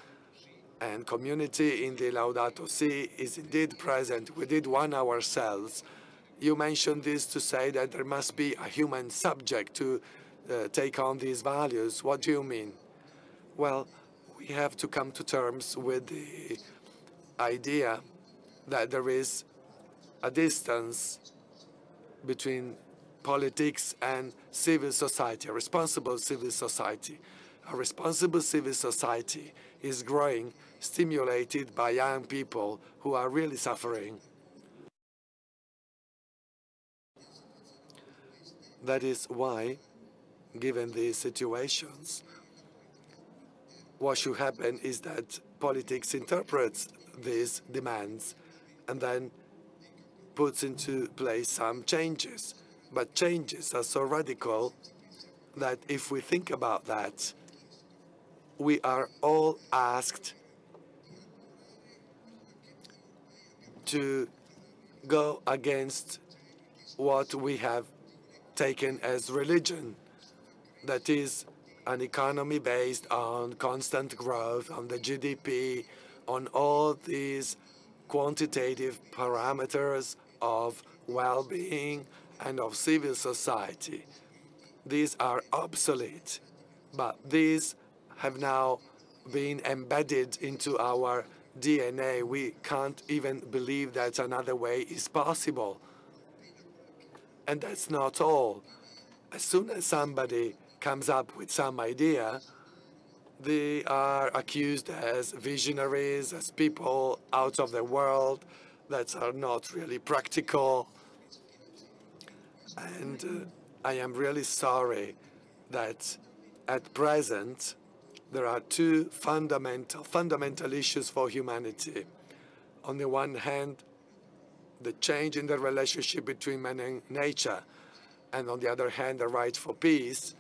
And community in the Laudato Si is indeed present. We did one ourselves. You mentioned this to say that there must be a human subject to uh, take on these values. What do you mean? Well, we have to come to terms with the idea that there is a distance between politics and civil society, a responsible civil society. A responsible civil society is growing, stimulated by young people who are really suffering. That is why given these situations. What should happen is that politics interprets these demands and then puts into place some changes. But changes are so radical that if we think about that, we are all asked to go against what we have taken as religion, that is an economy based on constant growth, on the GDP, on all these quantitative parameters of well-being and of civil society. These are obsolete, but these have now been embedded into our DNA. We can't even believe that another way is possible. And that's not all. As soon as somebody comes up with some idea, they are accused as visionaries, as people out of the world that are not really practical. And uh, I am really sorry that at present there are two fundamental, fundamental issues for humanity. On the one hand, the change in the relationship between man and nature, and on the other hand, the right for peace.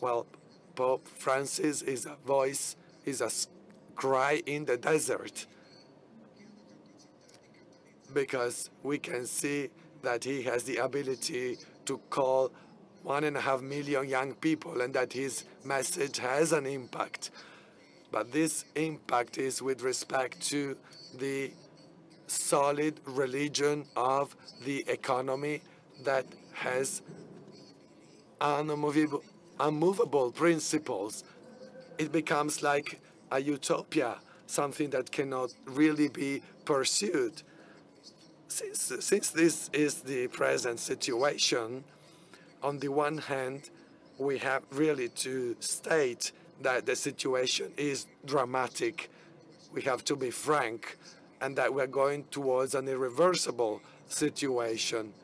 Well, Pope Francis is a voice, is a cry in the desert, because we can see that he has the ability to call one and a half million young people and that his message has an impact. But this impact is with respect to the solid religion of the economy that has unmovable, principles. It becomes like a utopia, something that cannot really be pursued. Since, since this is the present situation, on the one hand, we have really to state that the situation is dramatic. We have to be frank, and that we're going towards an irreversible situation.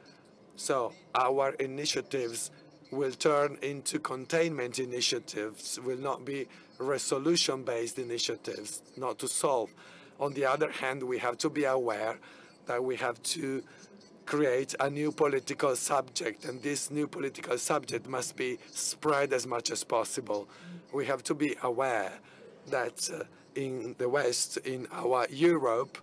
So our initiatives will turn into containment initiatives, will not be resolution-based initiatives, not to solve. On the other hand, we have to be aware that we have to create a new political subject, and this new political subject must be spread as much as possible. We have to be aware that uh, in the West, in our Europe,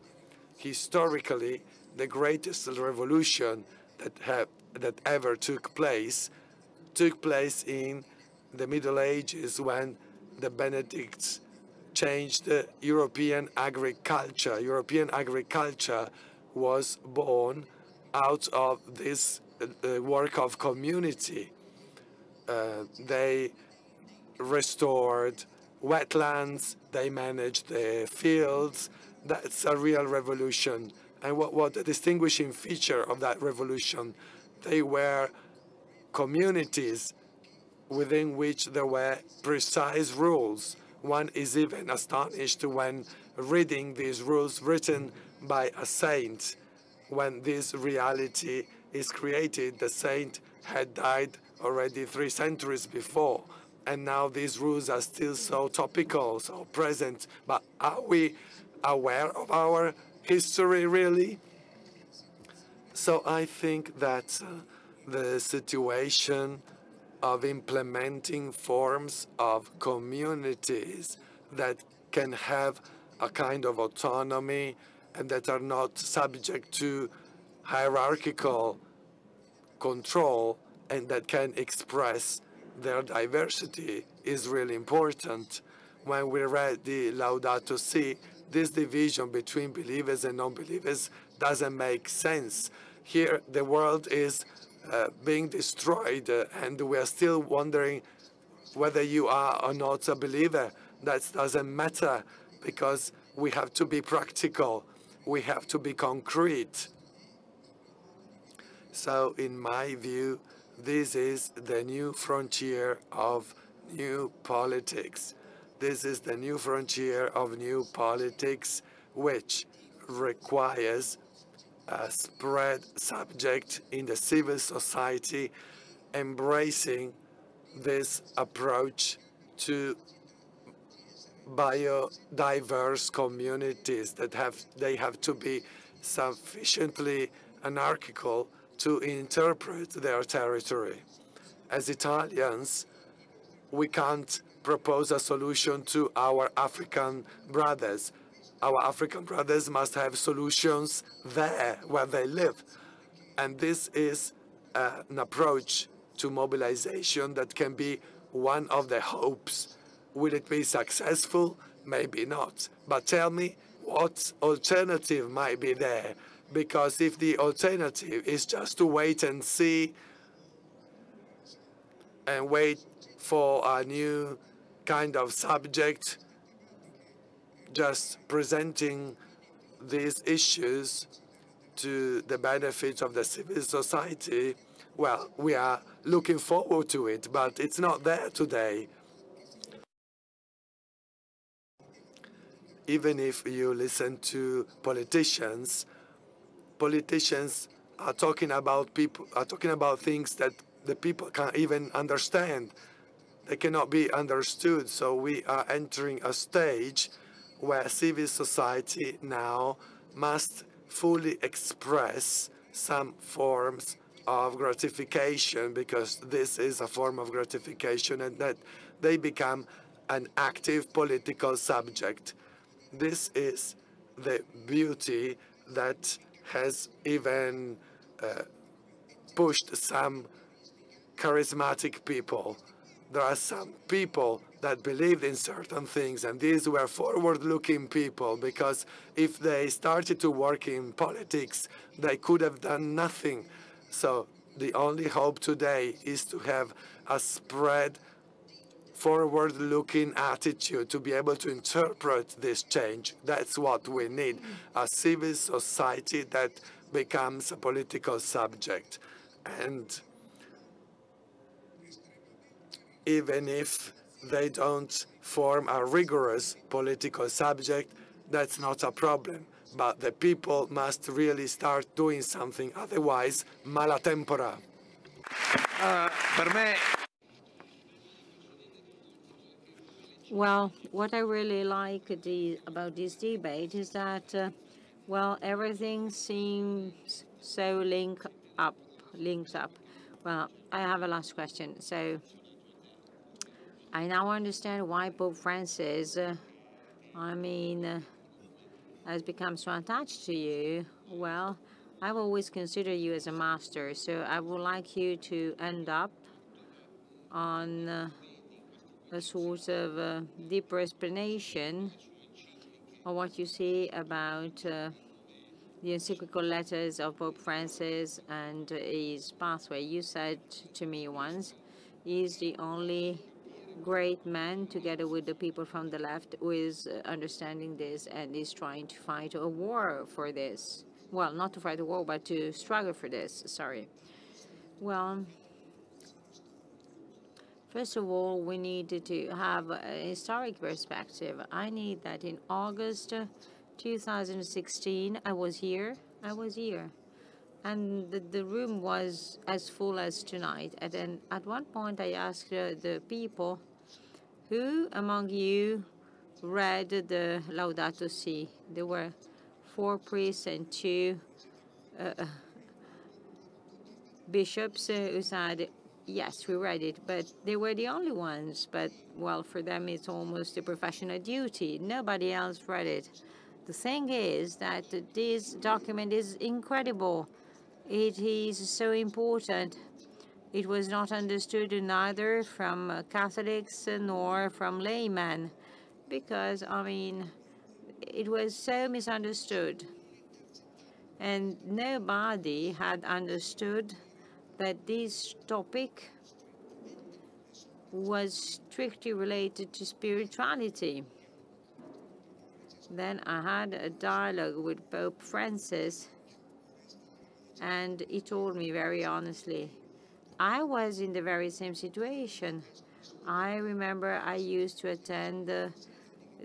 historically, the greatest revolution that, have, that ever took place took place in the Middle Ages when the Benedicts changed the European agriculture. European agriculture was born out of this uh, work of community. Uh, they restored wetlands, they managed the fields. That's a real revolution. And what, what the distinguishing feature of that revolution, they were communities within which there were precise rules. One is even astonished when reading these rules written by a saint when this reality is created. The saint had died already three centuries before, and now these rules are still so topical, so present. But are we aware of our history, really? So I think that uh, the situation of implementing forms of communities that can have a kind of autonomy and that are not subject to hierarchical control and that can express their diversity is really important. When we read the Laudato Si, this division between believers and non-believers doesn't make sense. Here, the world is uh, being destroyed, uh, and we are still wondering whether you are or not a believer. That doesn't matter because we have to be practical we have to be concrete. So in my view, this is the new frontier of new politics. This is the new frontier of new politics, which requires a spread subject in the civil society embracing this approach to biodiverse communities that have they have to be sufficiently anarchical to interpret their territory. As Italians, we can't propose a solution to our African brothers. Our African brothers must have solutions there where they live. And this is uh, an approach to mobilization that can be one of the hopes. Will it be successful? Maybe not. But tell me what alternative might be there. Because if the alternative is just to wait and see and wait for a new kind of subject, just presenting these issues to the benefit of the civil society, well, we are looking forward to it, but it's not there today. Even if you listen to politicians, politicians are talking about people are talking about things that the people can't even understand. They cannot be understood. So we are entering a stage where civil society now must fully express some forms of gratification because this is a form of gratification and that they become an active political subject. This is the beauty that has even uh, pushed some charismatic people. There are some people that believed in certain things, and these were forward-looking people, because if they started to work in politics, they could have done nothing. So the only hope today is to have a spread forward-looking attitude to be able to interpret this change. That's what we need, a civil society that becomes a political subject. And even if they don't form a rigorous political subject, that's not a problem. But the people must really start doing something, otherwise, mala tempora. Uh, per me Well, what I really like the, about this debate is that, uh, well, everything seems so link up, links up. Well, I have a last question. So I now understand why Pope Francis, uh, I mean, uh, has become so attached to you. Well, I've always considered you as a master, so I would like you to end up on uh, a sort of uh, deeper explanation of what you say about uh, the encyclical letters of Pope Francis and his pathway. You said to me once, he's the only great man, together with the people from the left, who is uh, understanding this and is trying to fight a war for this. Well, not to fight a war, but to struggle for this, sorry. Well, First of all, we need to have a historic perspective. I need that in August 2016, I was here. I was here. And the, the room was as full as tonight. And then at one point, I asked uh, the people, who among you read the Laudato Si? There were four priests and two uh, uh bishops uh, who said, yes, we read it, but they were the only ones. But, well, for them, it's almost a professional duty. Nobody else read it. The thing is that this document is incredible. It is so important. It was not understood neither from uh, Catholics nor from laymen because, I mean, it was so misunderstood. And nobody had understood that this topic was strictly related to spirituality. Then I had a dialogue with Pope Francis, and he told me very honestly, I was in the very same situation. I remember I used to attend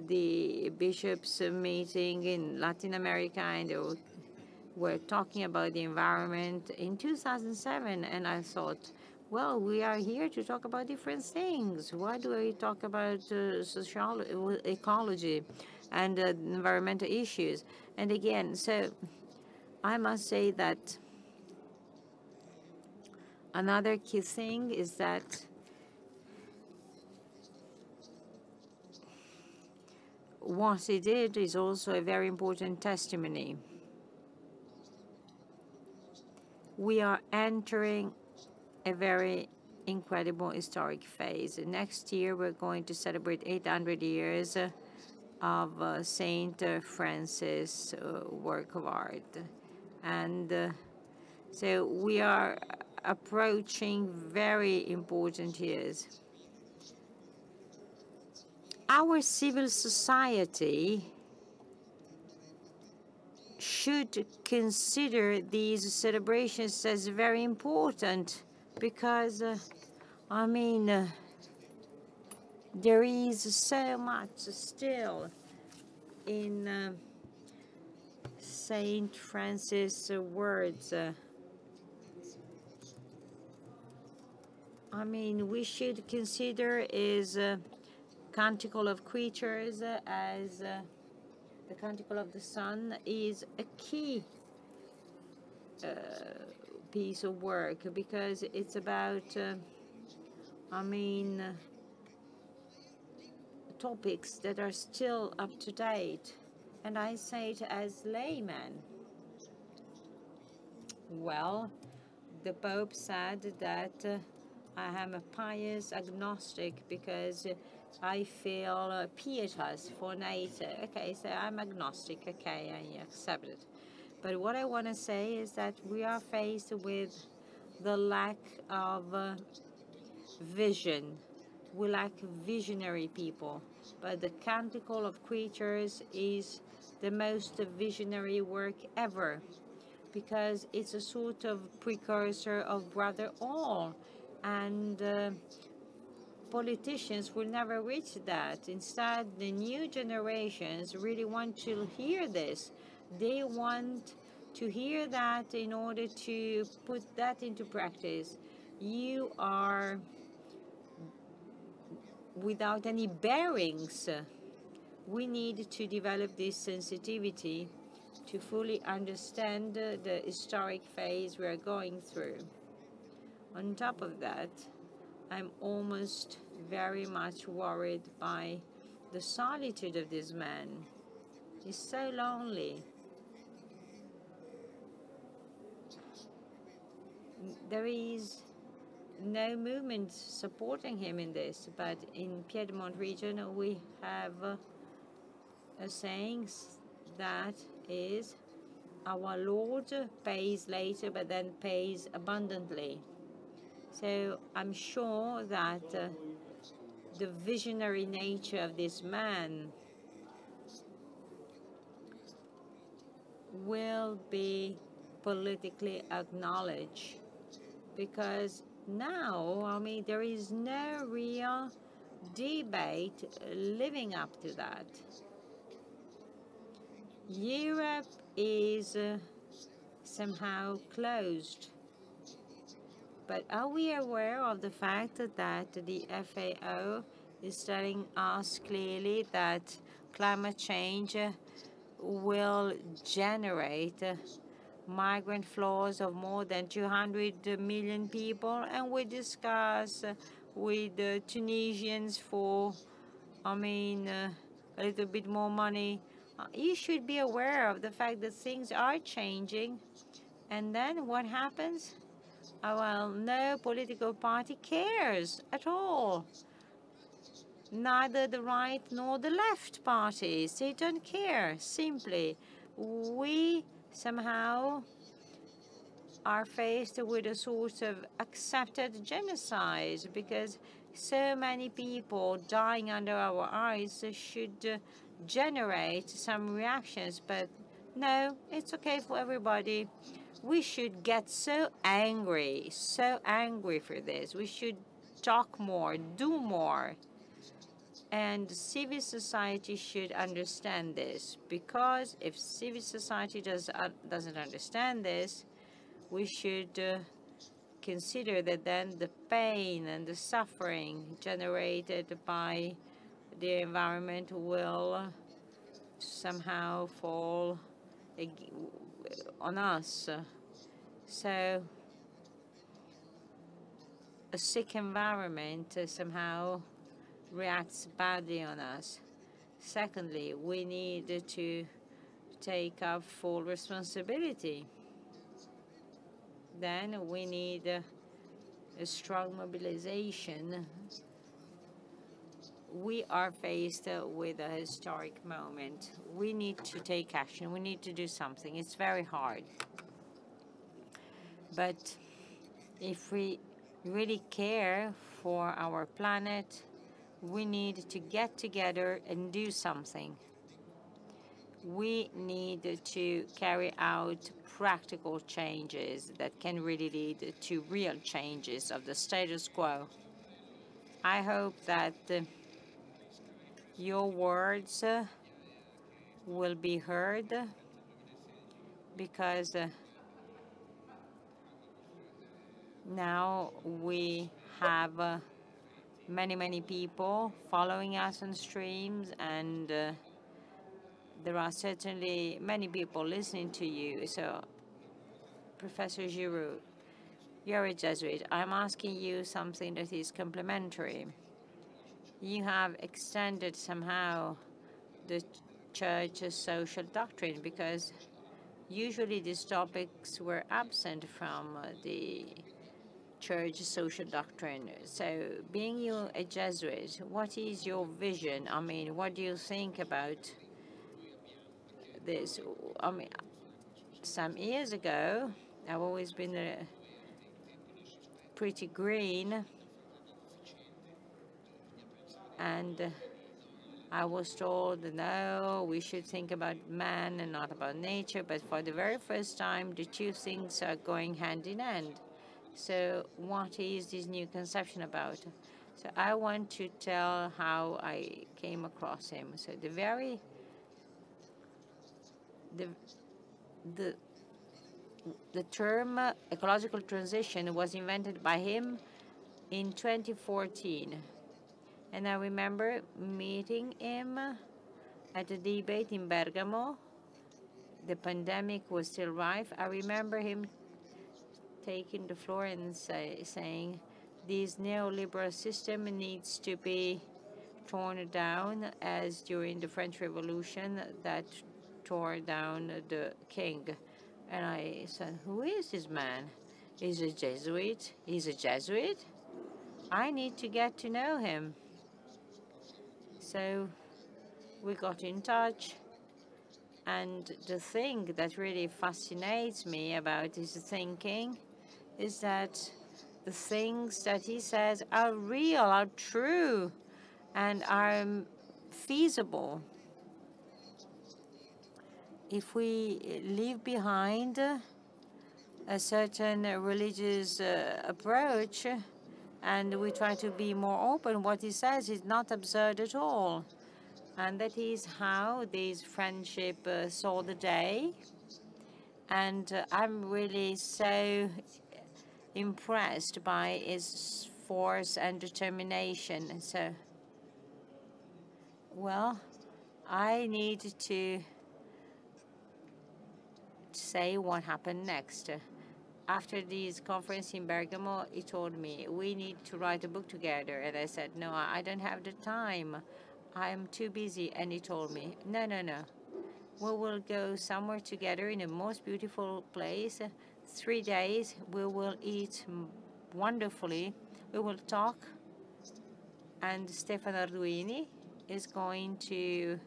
the bishops' meeting in Latin America, and they were talking about the environment in 2007, and I thought, well, we are here to talk about different things. Why do we talk about uh, social ecology and uh, environmental issues? And again, so I must say that another key thing is that what he did is also a very important testimony. We are entering a very incredible historic phase. Next year, we're going to celebrate 800 years of uh, Saint Francis' uh, work of art. And uh, so we are approaching very important years. Our civil society should consider these celebrations as very important because, uh, I mean, uh, there is so much still in uh, Saint Francis' words. Uh, I mean, we should consider is uh, Canticle of Creatures as uh, the Canticle of the Sun is a key uh, piece of work because it's about, uh, I mean, topics that are still up to date. And I say it as layman. Well, the Pope said that uh, I am a pious agnostic because I feel pietas for nature. Okay, so I'm agnostic. Okay, I accept it. But what I want to say is that we are faced with the lack of uh, vision. We lack visionary people. But the Canticle of Creatures is the most visionary work ever because it's a sort of precursor of Brother All. And uh, politicians will never reach that. Instead, the new generations really want to hear this. They want to hear that in order to put that into practice. You are without any bearings. We need to develop this sensitivity to fully understand uh, the historic phase we are going through. On top of that, I'm almost very much worried by the solitude of this man. He's so lonely. There is no movement supporting him in this, but in Piedmont region we have a saying that is, our Lord pays later, but then pays abundantly. So I'm sure that uh, the visionary nature of this man will be politically acknowledged because now, I mean, there is no real debate living up to that. Europe is uh, somehow closed but are we aware of the fact that the FAO is telling us clearly that climate change will generate migrant flows of more than 200 million people, and we discuss with the Tunisians for, I mean, a little bit more money. Uh, you should be aware of the fact that things are changing, and then what happens? Oh, well, no political party cares at all. Neither the right nor the left parties. They don't care. Simply, we somehow are faced with a sort of accepted genocide because so many people dying under our eyes should generate some reactions. But no, it's okay for everybody we should get so angry, so angry for this. We should talk more, do more. And civil society should understand this because if civil society does, uh, doesn't understand this, we should uh, consider that then the pain and the suffering generated by the environment will somehow fall on us. So a sick environment uh, somehow reacts badly on us. Secondly, we need to take up full responsibility. Then we need a strong mobilization. We are faced with a historic moment. We need to take action. We need to do something. It's very hard. But if we really care for our planet, we need to get together and do something. We need to carry out practical changes that can really lead to real changes of the status quo. I hope that uh, your words will be heard because now we have many, many people following us on streams, and uh, there are certainly many people listening to you. So, Professor Giraud, you're a Jesuit. I'm asking you something that is complementary. You have extended somehow the church's social doctrine because usually these topics were absent from uh, the church social doctrine. So being you a Jesuit, what is your vision? I mean, what do you think about this? I mean, some years ago, I've always been a pretty green and I was told, no, we should think about man and not about nature. But for the very first time, the two things are going hand in hand. So what is this new conception about? So I want to tell how I came across him. So the very the the the term ecological transition was invented by him in 2014. And I remember meeting him at a debate in Bergamo. The pandemic was still rife. I remember him taking the floor and say, saying this neoliberal system needs to be torn down as during the French Revolution that tore down the king. And I said, who is this man? He's a Jesuit. He's a Jesuit? I need to get to know him. So we got in touch. And the thing that really fascinates me about his thinking is that the things that he says are real, are true, and are feasible. If we leave behind a certain religious uh, approach and we try to be more open, what he says is not absurd at all. And that is how this friendship uh, saw the day. And uh, I'm really so impressed by his force and determination. So, well, I need to say what happened next. After this conference in Bergamo, he told me, we need to write a book together. And I said, no, I don't have the time. I'm too busy. And he told me, no, no, no. We will go somewhere together in the most beautiful place three days. We will eat wonderfully. We will talk. And Stefano Arduini is going to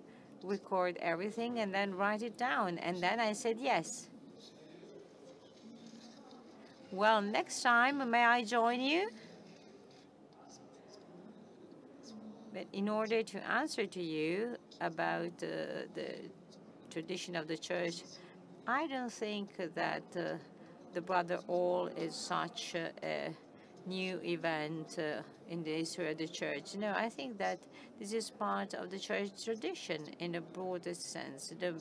record everything and then write it down. And then I said yes. Well, next time, may I join you? But in order to answer to you about uh, the tradition of the church, I don't think that uh, the Brother All is such a, a new event uh, in the history of the church. No, I think that this is part of the church tradition in a broader sense. The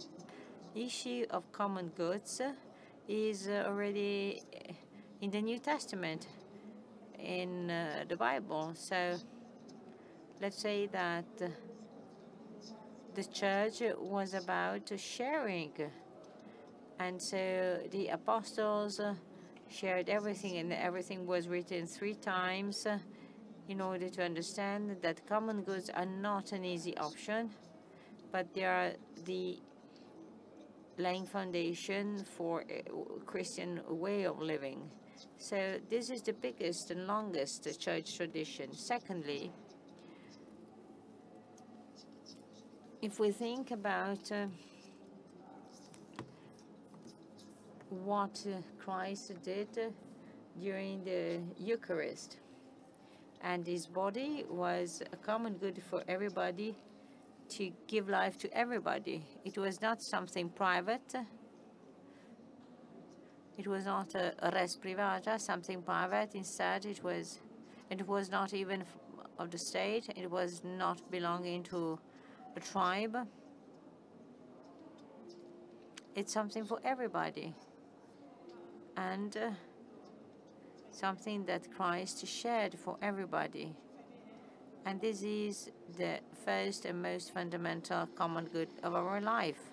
issue of common goods is already in the New Testament, in uh, the Bible. So let's say that the church was about sharing and so the apostles shared everything, and everything was written three times in order to understand that common goods are not an easy option. but they are the laying foundation for a Christian way of living. So this is the biggest and longest church tradition. Secondly, if we think about uh, what uh, Christ did uh, during the Eucharist, and his body was a common good for everybody to give life to everybody. It was not something private. It was not a, res privata, something private. Instead, it was, it was not even of the state. It was not belonging to a tribe. It's something for everybody. And uh, something that Christ shared for everybody. And this is the first and most fundamental common good of our life.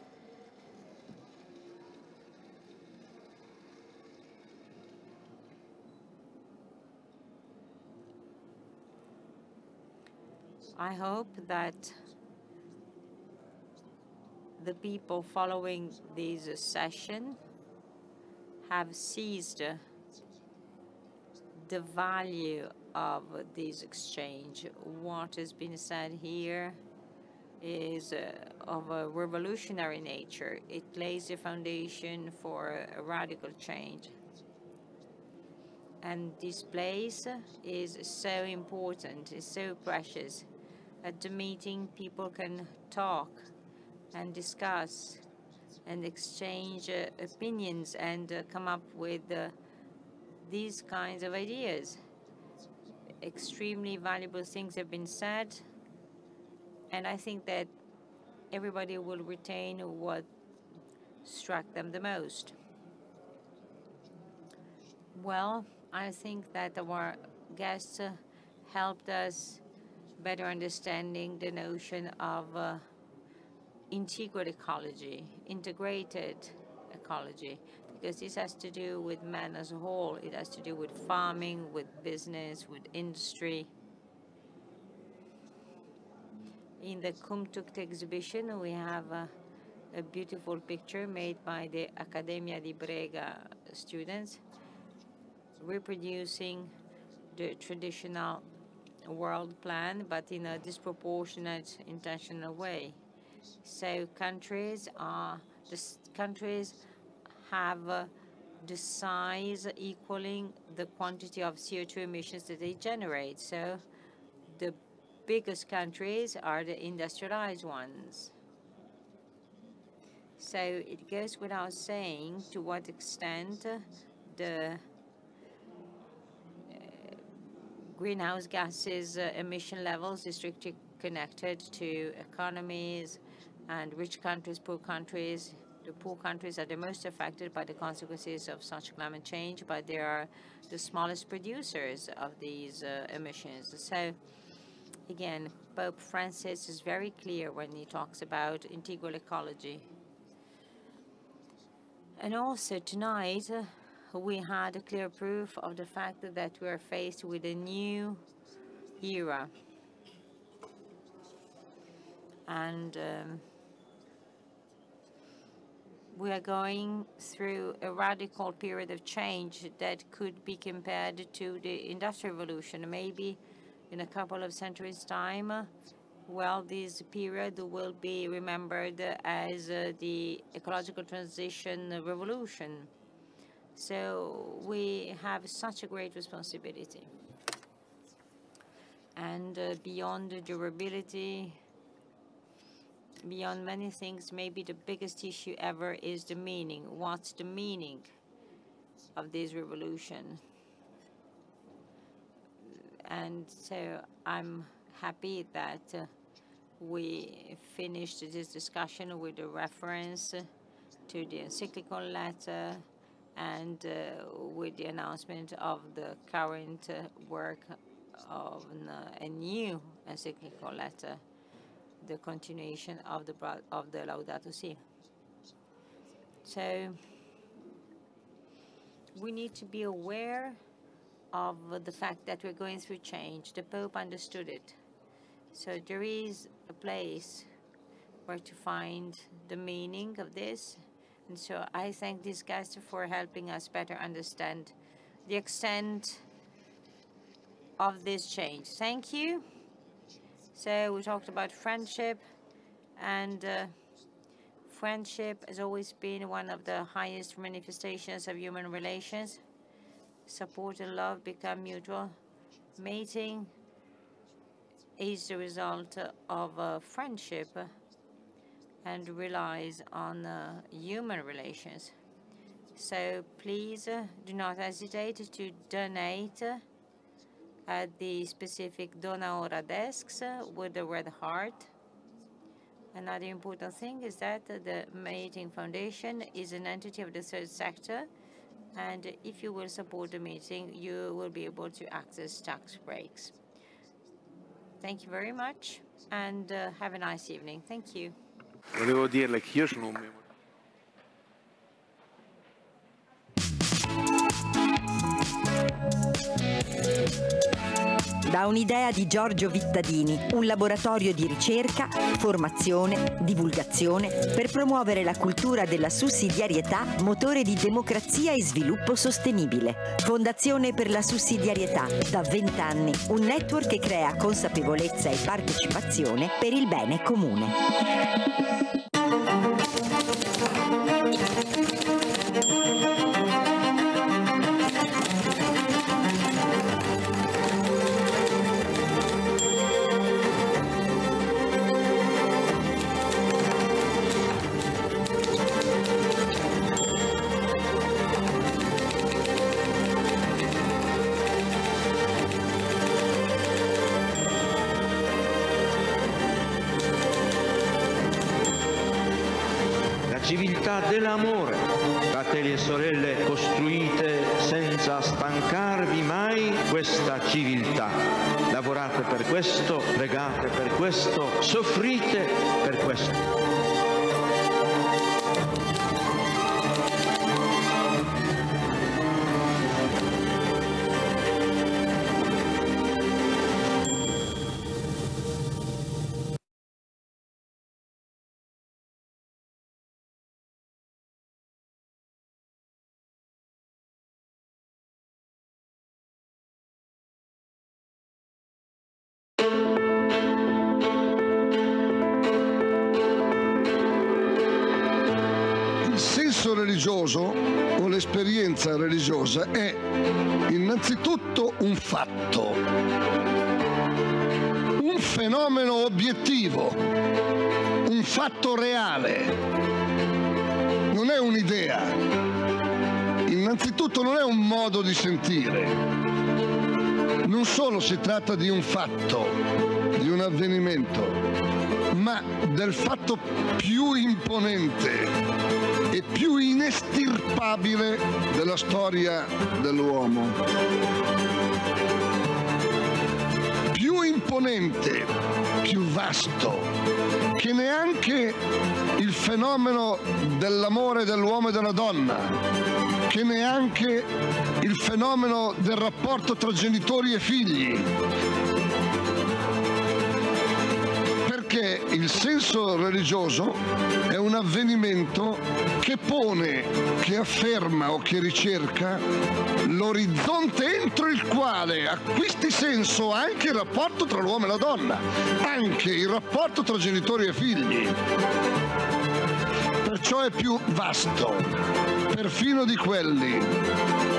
I hope that the people following this session have seized the value of this exchange. What has been said here is uh, of a revolutionary nature. It lays the foundation for a radical change. And this place is so important, it's so precious. At the meeting, people can talk and discuss and exchange uh, opinions and uh, come up with uh, these kinds of ideas. Extremely valuable things have been said, and I think that everybody will retain what struck them the most. Well, I think that our guests uh, helped us better understanding the notion of uh, integral ecology, integrated ecology, because this has to do with man as a whole. It has to do with farming, with business, with industry. In the Cum exhibition, we have a, a beautiful picture made by the Accademia di Brera students reproducing the traditional world plan, but in a disproportionate, intentional way. So countries are the countries have uh, the size equaling the quantity of CO2 emissions that they generate. So the biggest countries are the industrialized ones. So it goes without saying to what extent the uh, greenhouse gases uh, emission levels is strictly connected to economies and rich countries, poor countries, the poor countries are the most affected by the consequences of such climate change, but they are the smallest producers of these uh, emissions. So again, Pope Francis is very clear when he talks about integral ecology. And also tonight, uh, we had a clear proof of the fact that we are faced with a new era. And um, we are going through a radical period of change that could be compared to the Industrial Revolution. Maybe in a couple of centuries' time, well, this period will be remembered as uh, the ecological transition revolution. So we have such a great responsibility. And uh, beyond the durability, beyond many things, maybe the biggest issue ever is the meaning. What's the meaning of this revolution? And so I'm happy that uh, we finished this discussion with a reference to the encyclical letter and uh, with the announcement of the current uh, work of a new encyclical letter the continuation of the of the Laudato Si. So we need to be aware of the fact that we're going through change. The Pope understood it. So there is a place where to find the meaning of this. And so I thank these guys for helping us better understand the extent of this change. Thank you. So we talked about friendship, and uh, friendship has always been one of the highest manifestations of human relations. Support and love become mutual. Mating is the result of uh, friendship and relies on uh, human relations. So please uh, do not hesitate to donate uh, at the specific Dona Ora desks uh, with the red heart. Another important thing is that the Meeting Foundation is an entity of the third sector, and if you will support the meeting, you will be able to access tax breaks. Thank you very much, and uh, have a nice evening. Thank you. Volevo dirle che io sono un membro. Da un'idea di Giorgio Vittadini, un laboratorio di ricerca, formazione, divulgazione per promuovere la cultura della sussidiarietà, motore di democrazia e sviluppo sostenibile. Fondazione per la sussidiarietà, da 20 anni, un network che crea consapevolezza e partecipazione per il bene comune. Civiltà dell'amore, fratelli e sorelle, costruite senza stancarvi mai questa civiltà. Lavorate per questo, pregate per questo, soffrite per questo. Religiosa è innanzitutto un fatto, un fenomeno obiettivo, un fatto reale, non è un'idea, innanzitutto non è un modo di sentire, non solo si tratta di un fatto, di un avvenimento, ma del fatto più imponente e più inestirpabile della storia dell'uomo. Più imponente, più vasto, che neanche il fenomeno dell'amore dell'uomo e della donna, che neanche il fenomeno del rapporto tra genitori e figli, il senso religioso è un avvenimento che pone, che afferma o che ricerca l'orizzonte entro il quale acquisti senso anche il rapporto tra l'uomo e la donna, anche il rapporto tra genitori e figli. Perciò è più vasto, perfino di quelli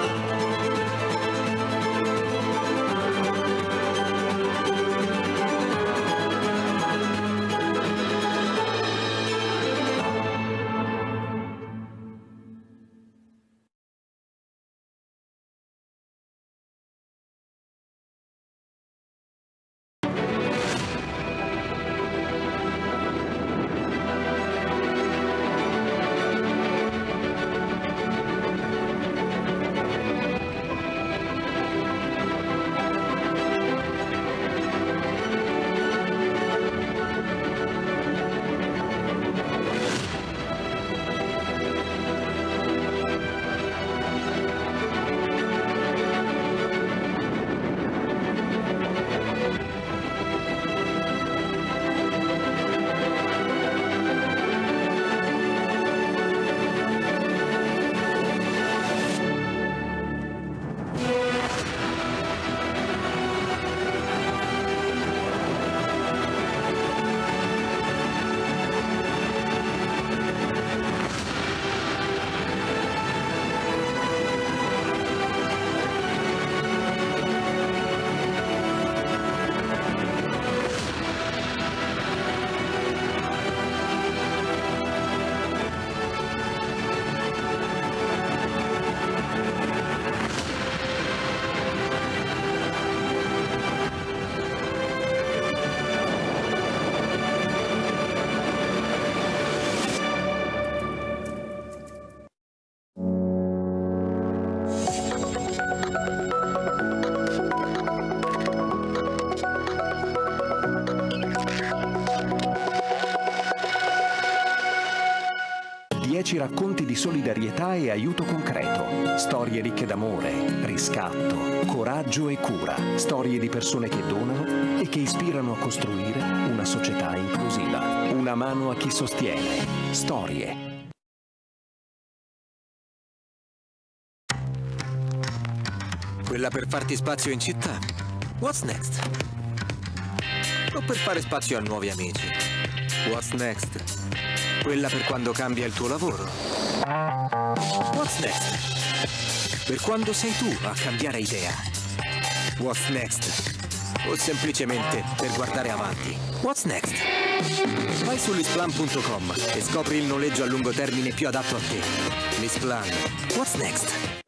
10 racconti di solidarietà e aiuto concreto. Storie ricche d'amore, riscatto, coraggio e cura. Storie di persone che donano e che ispirano a costruire una società inclusiva. Una mano a chi sostiene. Storie. Quella per farti spazio in città. What's next? O per fare spazio a nuovi amici. What's next? Quella per quando cambia il tuo lavoro. What's next? Per quando sei tu a cambiare idea. What's next? O semplicemente per guardare avanti. What's next? Vai su lisplan.com e scopri il noleggio a lungo termine più adatto a te. Lisplan. What's next?